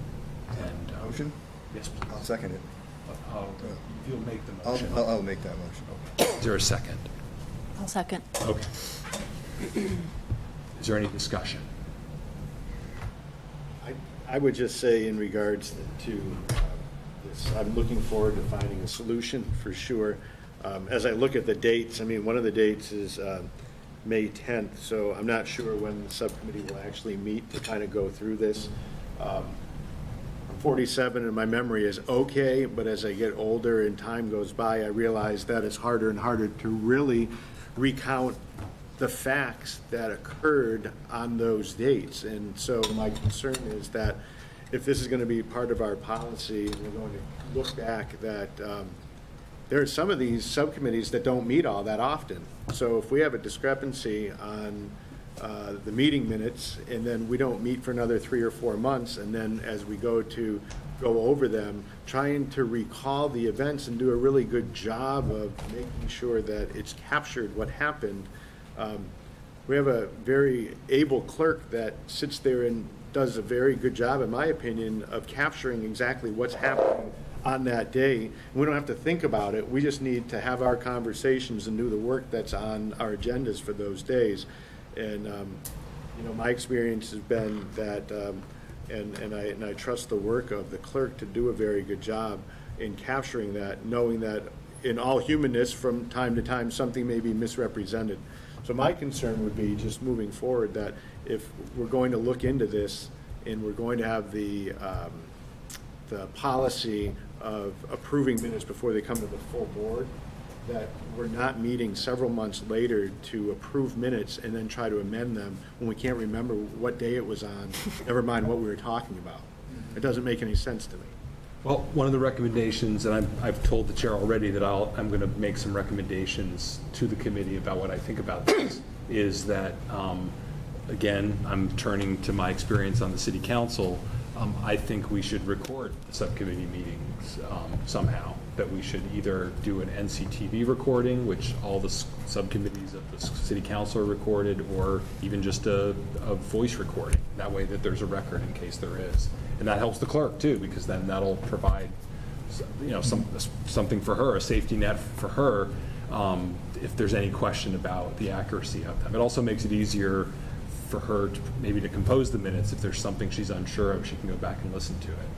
And, uh, Motion? Yes, please. I'll second it. Oh, You'll make the I'll, motion. I'll- I'll make that motion. Is there a second? I'll second. Okay. Is there any discussion? I- I would just say in regards to uh, this, I'm looking forward to finding a solution for sure. Um, As I look at the dates, I mean, one of the dates is um, May 10th, so I'm not sure when the subcommittee will actually meet to kind of go through this. Um, I'm 47 and my memory is okay, but as I get older and time goes by, I realize that it's harder and harder to really recount the facts that occurred on those dates. And so my concern is that if this is going to be part of our policy, we're going to look back, that um, there are some of these subcommittees that don't meet all that often. So if we have a discrepancy on uh, the meeting minutes, and then we don't meet for another three or four months, and then as we go to go over them, trying to recall the events and do a really good job of making sure that it's captured what happened. Um, We have a very able clerk that sits there and does a very good job, in my opinion, of capturing exactly what's happening on that day. We don't have to think about it, we just need to have our conversations and do the work that's on our agendas for those days. And, um, you know, my experience has been that, um, and, and I, and I trust the work of the clerk to do a very good job in capturing that, knowing that in all humanness, from time to time, something may be misrepresented. So my concern would be just moving forward, that if we're going to look into this and we're going to have the, um, the policy of approving minutes before they come to the full board, that we're not meeting several months later to approve minutes and then try to amend them when we can't remember what day it was on, [LAUGHS] never mind what we were talking about. It doesn't make any sense to me. Well, one of the recommendations, and I'm, I've told the chair already that I'll, I'm going to make some recommendations to the committee about what I think about this, is that, um, again, I'm turning to my experience on the city council. Um, I think we should record the subcommittee meetings um, somehow, that we should either do an NCTV recording, which all the subcommittees of the city council are recorded, or even just a, a voice recording. That way that there's a record in case there is. And that helps the clerk too, because then that'll provide, you know, some, something for her, a safety net for her, um, if there's any question about the accuracy of them. It also makes it easier for her to, maybe to compose the minutes. If there's something she's unsure of, she can go back and listen to it.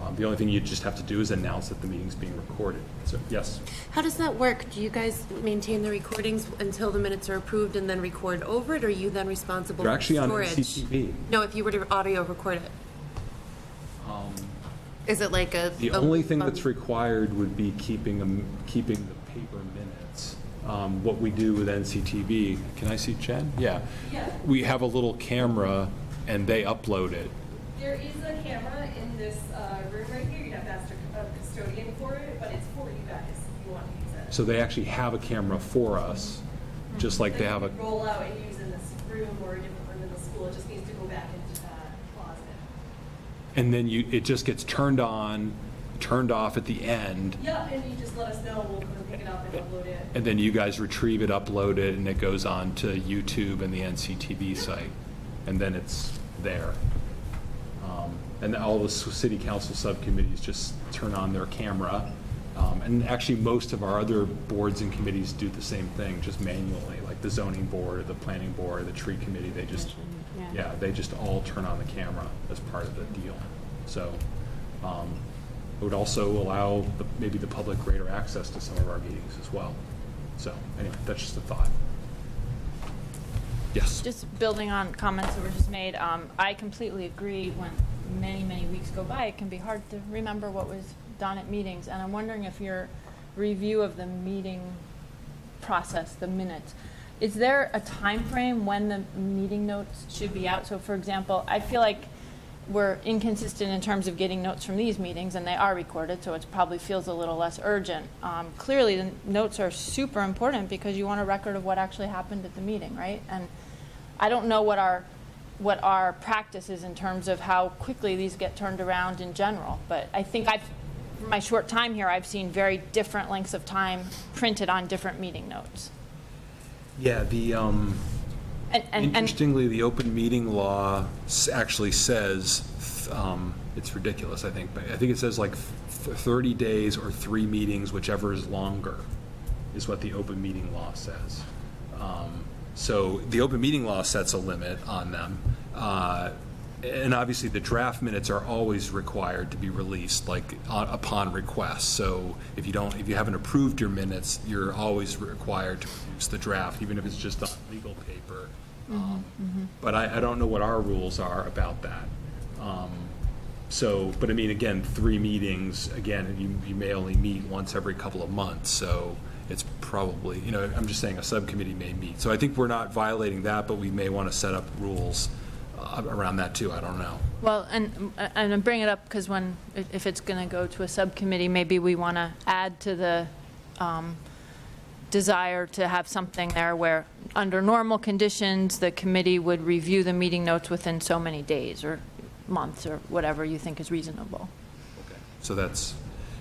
Um, The only thing you just have to do is announce that the meeting's being recorded. So, yes? How does that work? Do you guys maintain the recordings until the minutes are approved and then record over it, or are you then responsible They're for actually on storage? No, if you were to audio record it. Is it like a? The a- only thing um, that's required would be keeping, them- keeping the paper. Um, What we do with NCTV, can I see Jen? Yeah. Yeah. We have a little camera and they upload it. There is a camera in this uh, room right here. You'd have to ask a custodian for it, but it's for you guys if you want to use it. So they actually have a camera for us, just like they have a, That you could Roll out and use in this room or a different room in the school. It just needs to go back into that closet. And then you, it just gets turned on, turned off at the end, Yeah, and you just let us know, we'll come and pick it up and upload it. and then you guys retrieve it, upload it, and it goes on to YouTube and the NCTV site. And then it's there. Um, And all the city council subcommittees just turn on their camera. Um, And actually, most of our other boards and committees do the same thing, just manually, like the zoning board, the planning board, the tree committee, they just, Yeah. yeah, they just all turn on the camera as part of the deal. So um, it would also allow the- maybe the public greater access to some of our meetings as well. So anyway, that's just a thought. Yes. Just building on comments that were just made, um, I completely agree. When many, many weeks go by, it can be hard to remember what was done at meetings. And I'm wondering if your review of the meeting process, the minutes, is there a time frame when the meeting notes should be out? So for example, I feel like we're inconsistent in terms of getting notes from these meetings, and they are recorded, so it probably feels a little less urgent. Um, clearly, the notes are super important because you want a record of what actually happened at the meeting, right? And I don't know what our what our practice is in terms of how quickly these get turned around in general, but I think I've my short time here, I've seen very different lengths of time printed on different meeting notes. Yeah, the, um, And, interestingly, the open meeting law actually says, um, it's ridiculous, I think, but I think it says like 30 days or three meetings, whichever is longer, is what the open meeting law says. Um, So the open meeting law sets a limit on them. Uh, And obviously, the draft minutes are always required to be released, like, on- upon request. So if you don't, if you haven't approved your minutes, you're always required to produce the draft, even if it's just on legal paper. Um, But I, I don't know what our rules are about that. Um, So, but I mean, again, three meetings, again, you, you may only meet once every couple of months, so it's probably, you know, I'm just saying a subcommittee may meet. So I think we're not violating that, but we may want to set up rules uh, around that too, I don't know. Well, and, and bring it up because when, if it's going to go to a subcommittee, maybe we want to add to the um, desire to have something there where, under normal conditions, the committee would review the meeting notes within so many days or months or whatever you think is reasonable. Okay. So that's,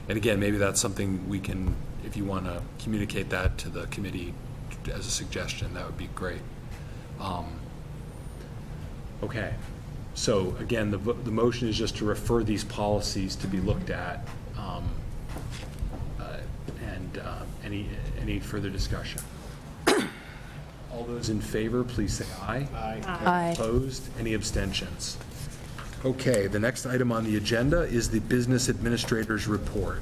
and again, maybe that's something we can, if you want to communicate that to the committee as a suggestion, that would be great. Um, Okay, so again, the, the motion is just to refer these policies to be looked at. um, uh, And uh, any, any further discussion? [COUGHS] All those in favor, please say aye. Aye. Aye. Opposed? Any abstentions? Okay, the next item on the agenda is the Business Administrator's Report.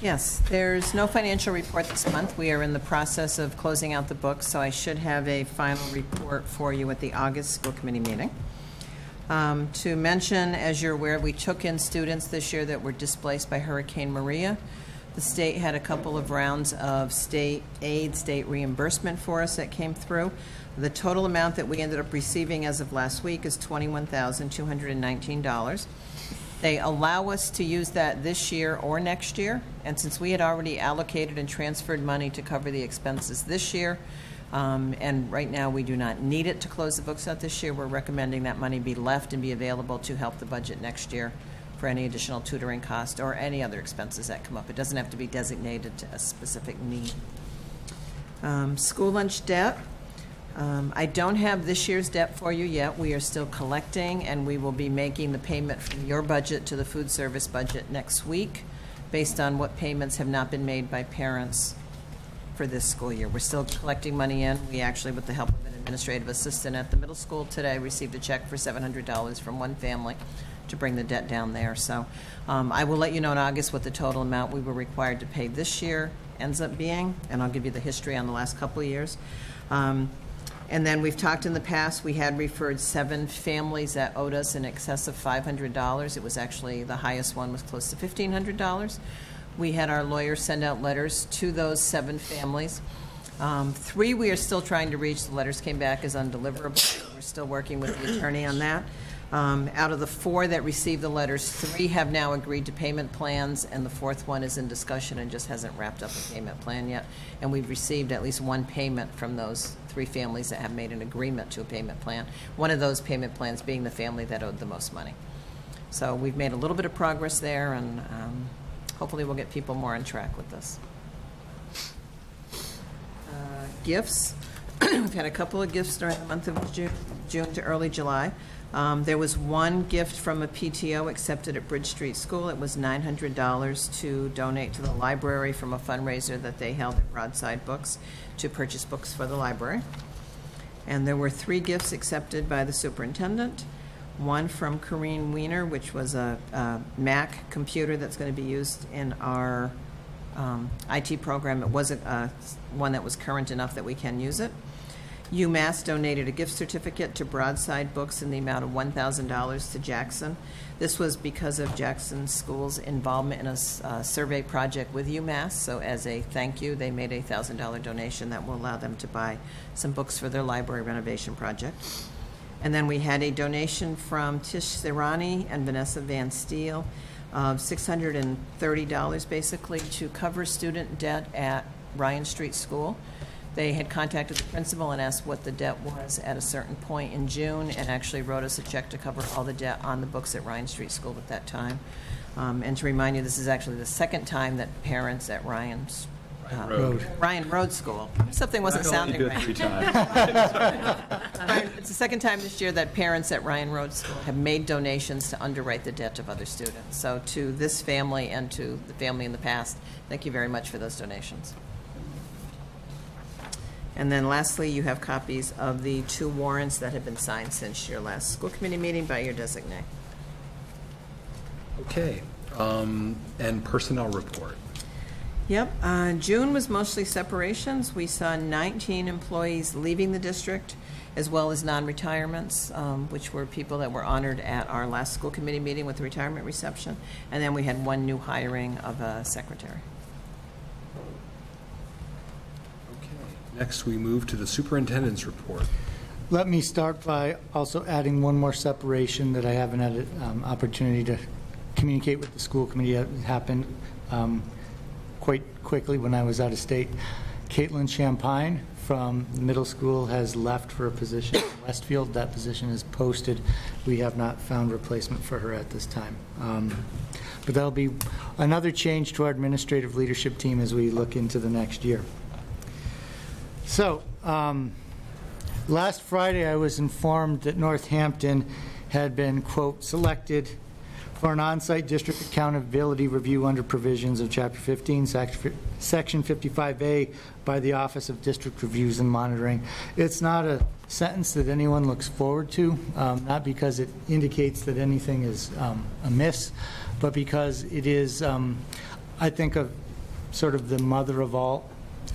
Yes, there's no financial report this month. We are in the process of closing out the books, so I should have a final report for you at the August school committee meeting. Um, To mention, as you're aware, we took in students this year that were displaced by Hurricane Maria. The state had a couple of rounds of state aid, state reimbursement for us that came through. The total amount that we ended up receiving as of last week is $21,219. They allow us to use that this year or next year, and since we had already allocated and transferred money to cover the expenses this year, um, and right now we do not need it to close the books out this year, we're recommending that money be left and be available to help the budget next year for any additional tutoring cost or any other expenses that come up. It doesn't have to be designated to a specific need. Um, School lunch debt, um, I don't have this year's debt for you yet. We are still collecting, and we will be making the payment from your budget to the food service budget next week, based on what payments have not been made by parents for this school year. We're still collecting money in. We actually, with the help of an administrative assistant at the middle school today, received a check for $700 from one family to bring the debt down there. So um, I will let you know in August what the total amount we were required to pay this year ends up being, and I'll give you the history on the last couple of years. Um, and then we've talked in the past, we had referred seven families that owed us in excess of $500. It was actually, the highest one was close to $1,500. We had our lawyers send out letters to those seven families. Um, Three, we are still trying to reach. The letters came back as undeliverable. We're still working with the attorney on that. Um, Out of the four that received the letters, three have now agreed to payment plans, and the fourth one is in discussion and just hasn't wrapped up a payment plan yet. And we've received at least one payment from those three families that have made an agreement to a payment plan. One of those payment plans being the family that owed the most money. So we've made a little bit of progress there, and um, hopefully we'll get people more on track with this. Uh, Gifts. [CLEARS THROAT] We've had a couple of gifts during the month of Ju- June to early July. Um, There was one gift from a PTO accepted at Bridge Street School. It was $900 to donate to the library from a fundraiser that they held at Broadside Books to purchase books for the library. And there were three gifts accepted by the superintendent. One from Corrine Weiner, which was a a Mac computer that's going to be used in our um, IT program. It wasn't uh, one that was current enough that we can use it. UMass donated a gift certificate to Broadside Books in the amount of $1,000 to Jackson. This was because of Jackson School's involvement in a uh, survey project with UMass. So as a thank you, they made a $1,000 donation that will allow them to buy some books for their library renovation project. And then we had a donation from Tish Sirani and Vanessa Van Steele of $630 basically to cover student debt at Ryan Street School. They had contacted the principal and asked what the debt was at a certain point in June and actually wrote us a check to cover all the debt on the books at Ryan Street School at that time. Um, And to remind you, this is actually the second time that parents at Ryan's uh, Road. Ryan Road School, something wasn't sounding right. three times. [LAUGHS] It's the second time this year that parents at Ryan Road School have made donations to underwrite the debt of other students. So to this family and to the family in the past, thank you very much for those donations. And then lastly, you have copies of the two warrants that have been signed since your last school committee meeting by your designee. Okay, um, and personnel report. Yep, uh, June was mostly separations. We saw 19 employees leaving the district, as well as non-retirements, um, which were people that were honored at our last school committee meeting with the retirement reception. And then we had one new hiring of a secretary. Okay, next we move to the superintendent's report. Let me start by also adding one more separation that I haven't had an um, opportunity to communicate with the school committee. It happened um, quite quickly when I was out of state. Caitlin Champagne from middle school has left for a position in Westfield. That position is posted. We have not found replacement for her at this time. Um, But that'll be another change to our administrative leadership team as we look into the next year. So, um, Last Friday, I was informed that Northampton had been, quote, "selected for an on-site district accountability review under provisions of Chapter 15, Section 55A by the Office of District Reviews and Monitoring." It's not a sentence that anyone looks forward to, um, not because it indicates that anything is um, amiss, but because it is, um, I think, of sort of the mother of all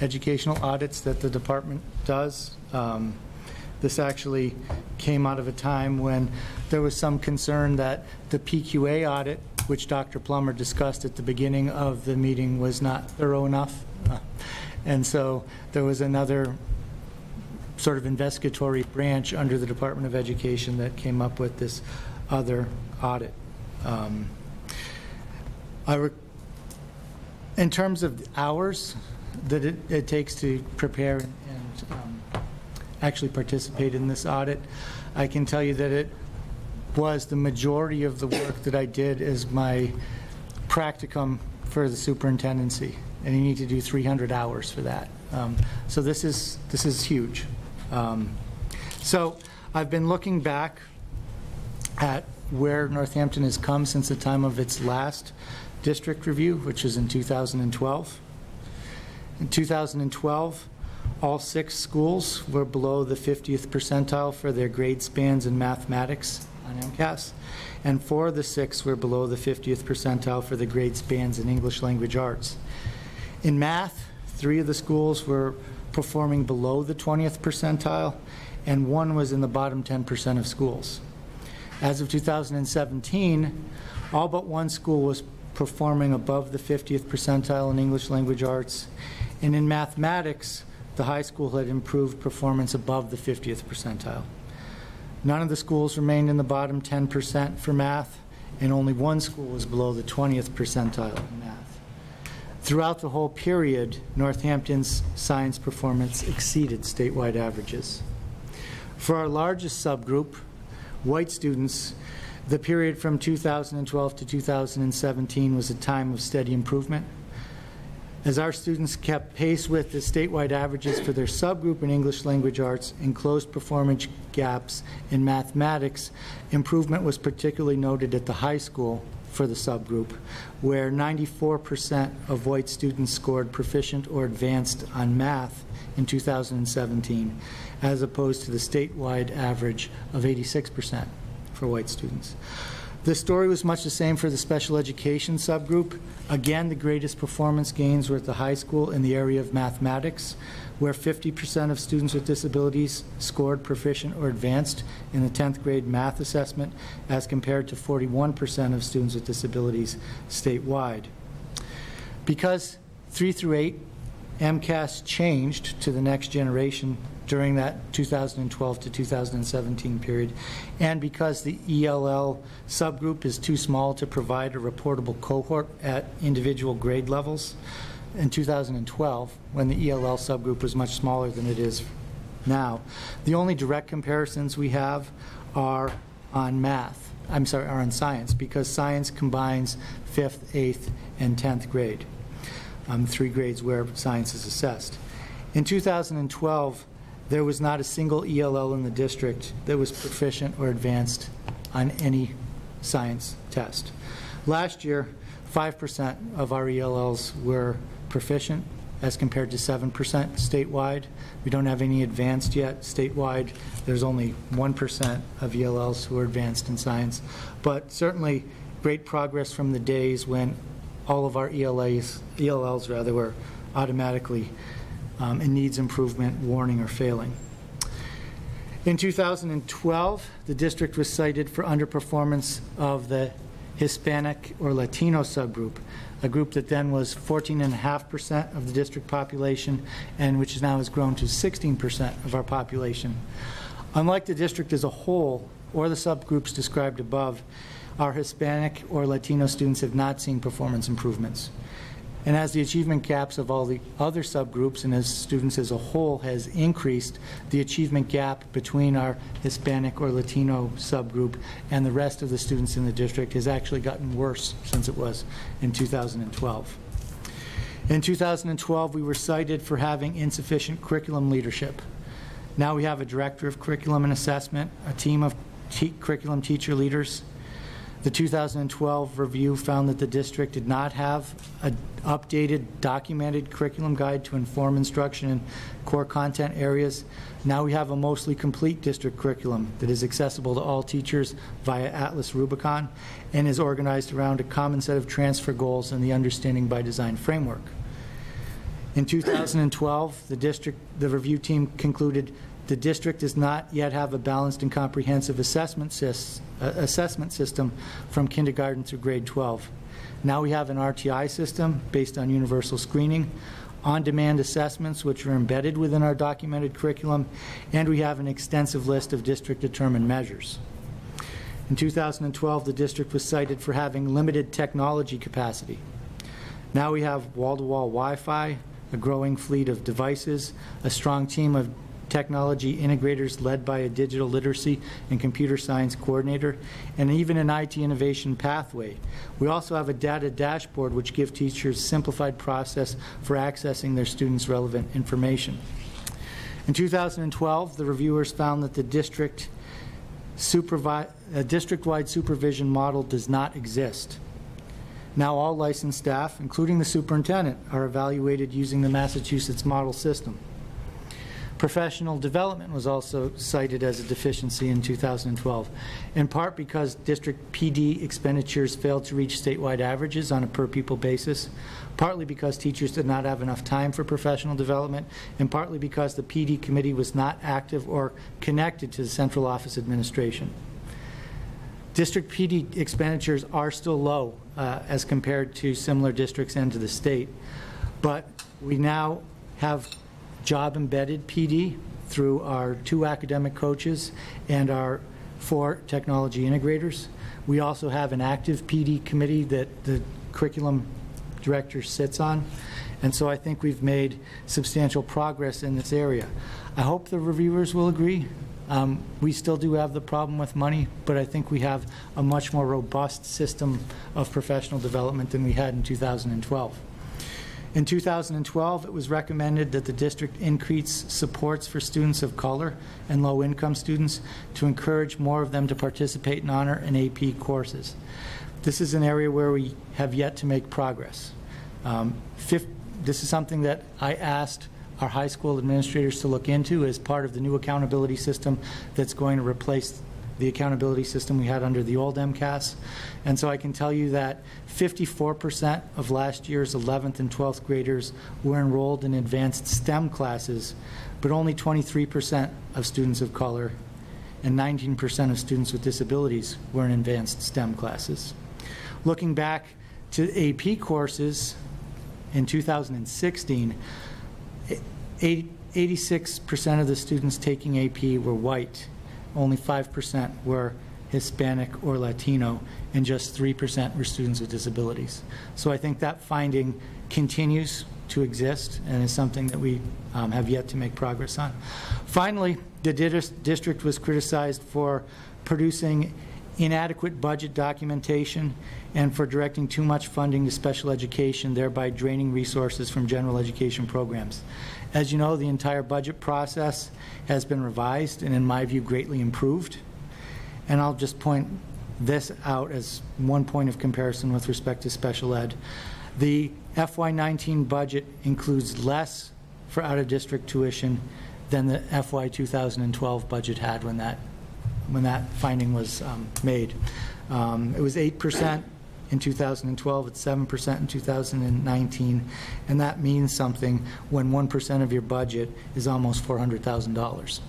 educational audits that the department does. Um, This actually came out of a time when there was some concern that the PQA audit, which Dr. Plummer discussed at the beginning of the meeting, was not thorough enough. Uh, And so there was another sort of investigatory branch under the Department of Education that came up with this other audit. Um, in terms of hours that it, it takes to prepare and um, actually participate in this audit, I can tell you that it was the majority of the work that I did as my practicum for the superintendency, and you need to do 300 hours for that. Um, So this is, this is huge. Um, So I've been looking back at where Northampton has come since the time of its last district review, which was in 2012. In 2012, all six schools were below the 50th percentile for their grade spans in mathematics on MCAS, and four of the six were below the 50th percentile for the grade spans in English language arts. In math, three of the schools were performing below the 20th percentile, and one was in the bottom 10% of schools. As of 2017, all but one school was performing above the 50th percentile in English language arts, and in mathematics, the high school had improved performance above the 50th percentile. None of the schools remained in the bottom 10% for math, and only one school was below the 20th percentile in math. Throughout the whole period, Northampton's science performance exceeded statewide averages. For our largest subgroup, white students, The period from 2012 to 2017 was a time of steady improvement. As our students kept pace with the statewide averages for their subgroup in English language arts and closed performance gaps in mathematics, improvement was particularly noted at the high school for the subgroup, where 94% of white students scored proficient or advanced on math in 2017, as opposed to the statewide average of 86% for white students. The story was much the same for the special education subgroup. Again, the greatest performance gains were at the high school in the area of mathematics, where 50% of students with disabilities scored proficient or advanced in the 10th grade math assessment, as compared to 41% of students with disabilities statewide. Because 3 through 8 MCAS changed to the next generation during that 2012 to 2017 period, and because the ELL subgroup is too small to provide a reportable cohort at individual grade levels, in 2012, when the ELL subgroup was much smaller than it is now, the only direct comparisons we have are on math, I'm sorry, are on science, because science combines fifth, eighth, and 10th grade um, three grades where science is assessed. In 2012, there was not a single ELL in the district that was proficient or advanced on any science test. Last year, 5% of our ELLs were proficient as compared to 7% statewide. We don't have any advanced yet statewide. There's only 1% of ELLs who are advanced in science. But certainly great progress from the days when all of our ELAs, ELLs rather, were automatically um, in needs improvement, warning, or failing. In 2012, the district was cited for underperformance of the Hispanic or Latino subgroup, a group that then was 14.5% of the district population and which now has grown to 16% of our population. Unlike the district as a whole or the subgroups described above, our Hispanic or Latino students have not seen performance improvements. And as the achievement gaps of all the other subgroups and as students as a whole has increased, the achievement gap between our Hispanic or Latino subgroup and the rest of the students in the district has actually gotten worse since it was in 2012. In 2012, we were cited for having insufficient curriculum leadership. Now we have a director of curriculum and assessment, a team of curriculum teacher leaders, the 2012 review found that the district did not have an updated documented curriculum guide to inform instruction in core content areas. Now we have a mostly complete district curriculum that is accessible to all teachers via Atlas Rubicon and is organized around a common set of transfer goals and the Understanding by Design framework. In 2012, the district, the review team concluded the district does not yet have a balanced and comprehensive assessment, sys, uh, assessment system from kindergarten through grade 12. Now we have an RTI system based on universal screening, on-demand assessments which are embedded within our documented curriculum, and we have an extensive list of district-determined measures. In 2012, the district was cited for having limited technology capacity. Now we have wall-to-wall Wi-Fi, a growing fleet of devices, a strong team of technology integrators led by a digital literacy and computer science coordinator, and even an IT innovation pathway. We also have a data dashboard which gives teachers simplified process for accessing their students' relevant information. In 2012, the reviewers found that the district uh, district-wide supervision model does not exist. Now all licensed staff, including the superintendent, are evaluated using the Massachusetts model system. Professional development was also cited as a deficiency in 2012, in part because district PD expenditures failed to reach statewide averages on a per pupil basis, partly because teachers did not have enough time for professional development, and partly because the PD committee was not active or connected to the central office administration. District PD expenditures are still low uh, as compared to similar districts and to the state, but we now have job embedded PD through our two academic coaches and our four technology integrators. We also have an active PD committee that the curriculum director sits on. And so I think we've made substantial progress in this area. I hope the reviewers will agree Um, We still do have the problem with money, but I think we have a much more robust system of professional development than we had in 2012. In 2012, it was recommended that the district increase supports for students of color and low-income students to encourage more of them to participate in honor and AP courses. This is an area where we have yet to make progress. Um, fif- This is something that I asked our high school administrators to look into as part of the new accountability system that's going to replace the accountability system we had under the old MCAS. And so I can tell you that 54% of last year's 11th and 12th graders were enrolled in advanced STEM classes, but only 23% of students of color and 19% of students with disabilities were in advanced STEM classes. Looking back to AP courses in 2016, 86% of the students taking AP were white, only 5% were Hispanic or Latino, and just 3% were students with disabilities. So I think that finding continues to exist and is something that we um, have yet to make progress on. Finally, the district was criticized for producing inadequate budget documentation and for directing too much funding to special education, thereby draining resources from general education programs. As you know, the entire budget process has been revised and, in my view, greatly improved. And I'll just point this out as one point of comparison with respect to special ed. The FY19 budget includes less for out-of-district tuition than the FY 2012 budget had when that, when that finding was um, made. Um, It was 8% in 2012, it's 7% in 2019, and that means something when 1% of your budget is almost $400,000.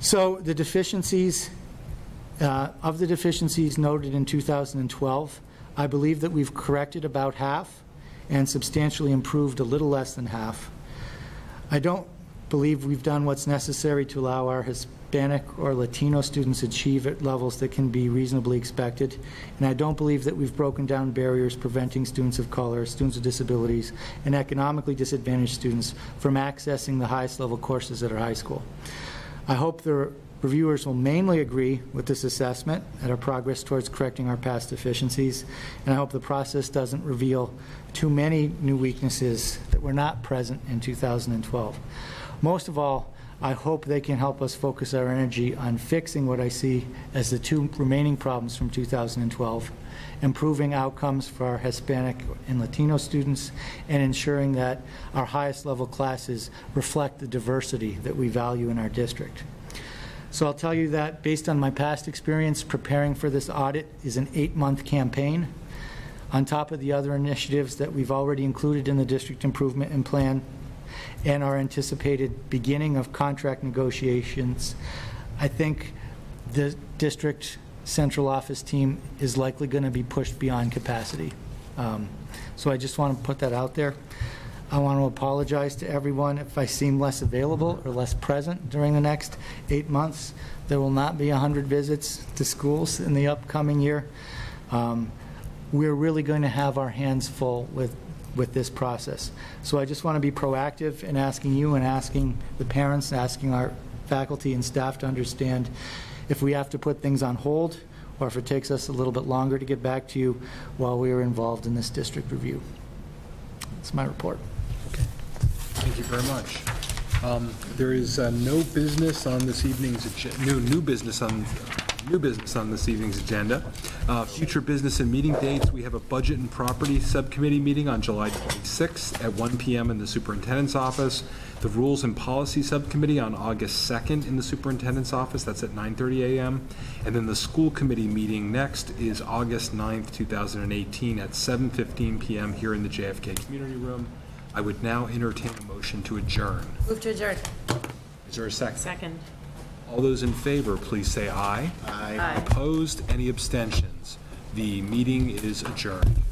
So the deficiencies, uh, of the deficiencies noted in 2012, I believe that we've corrected about half and substantially improved a little less than half. I don't believe we've done what's necessary to allow our Hispanic or Latino students achieve at levels that can be reasonably expected. And I don't believe that we've broken down barriers preventing students of color, students with disabilities, and economically disadvantaged students from accessing the highest level courses at our high school. I hope the reviewers will mainly agree with this assessment and our progress towards correcting our past deficiencies, and I hope the process doesn't reveal too many new weaknesses that were not present in 2012. Most of all, I hope they can help us focus our energy on fixing what I see as the two remaining problems from 2012, improving outcomes for our Hispanic and Latino students, and ensuring that our highest level classes reflect the diversity that we value in our district. So I'll tell you that based on my past experience, preparing for this audit is an eight-month campaign. On top of the other initiatives that we've already included in the district improvement and plan and our anticipated beginning of contract negotiations, I think the district central office team is likely going to be pushed beyond capacity. Um, So I just want to put that out there. I want to apologize to everyone if I seem less available or less present during the next eight months. There will not be 100 visits to schools in the upcoming year. Um, We're really going to have our hands full with, with this process. So I just want to be proactive in asking you and asking the parents, asking our faculty and staff to understand if we have to put things on hold or if it takes us a little bit longer to get back to you while we are involved in this district review. That's my report. Okay. Thank you very much. Um, There is uh, no business on this evening's, new, new business on, new business on this evening's agenda. Uh, Future business and meeting dates, we have a Budget and Property Subcommittee meeting on July 26th at 1 PM in the Superintendent's Office. The Rules and Policy Subcommittee on August 2nd in the Superintendent's Office, that's at 9:30 a.m. And then the School Committee meeting next is August 9th, 2018 at 7:15 PM here in the JFK Community Room. I would now entertain a motion to adjourn. Move to adjourn. Is there a second? Second. All those in favor, please say aye. Aye. Opposed, any abstentions? The meeting is adjourned.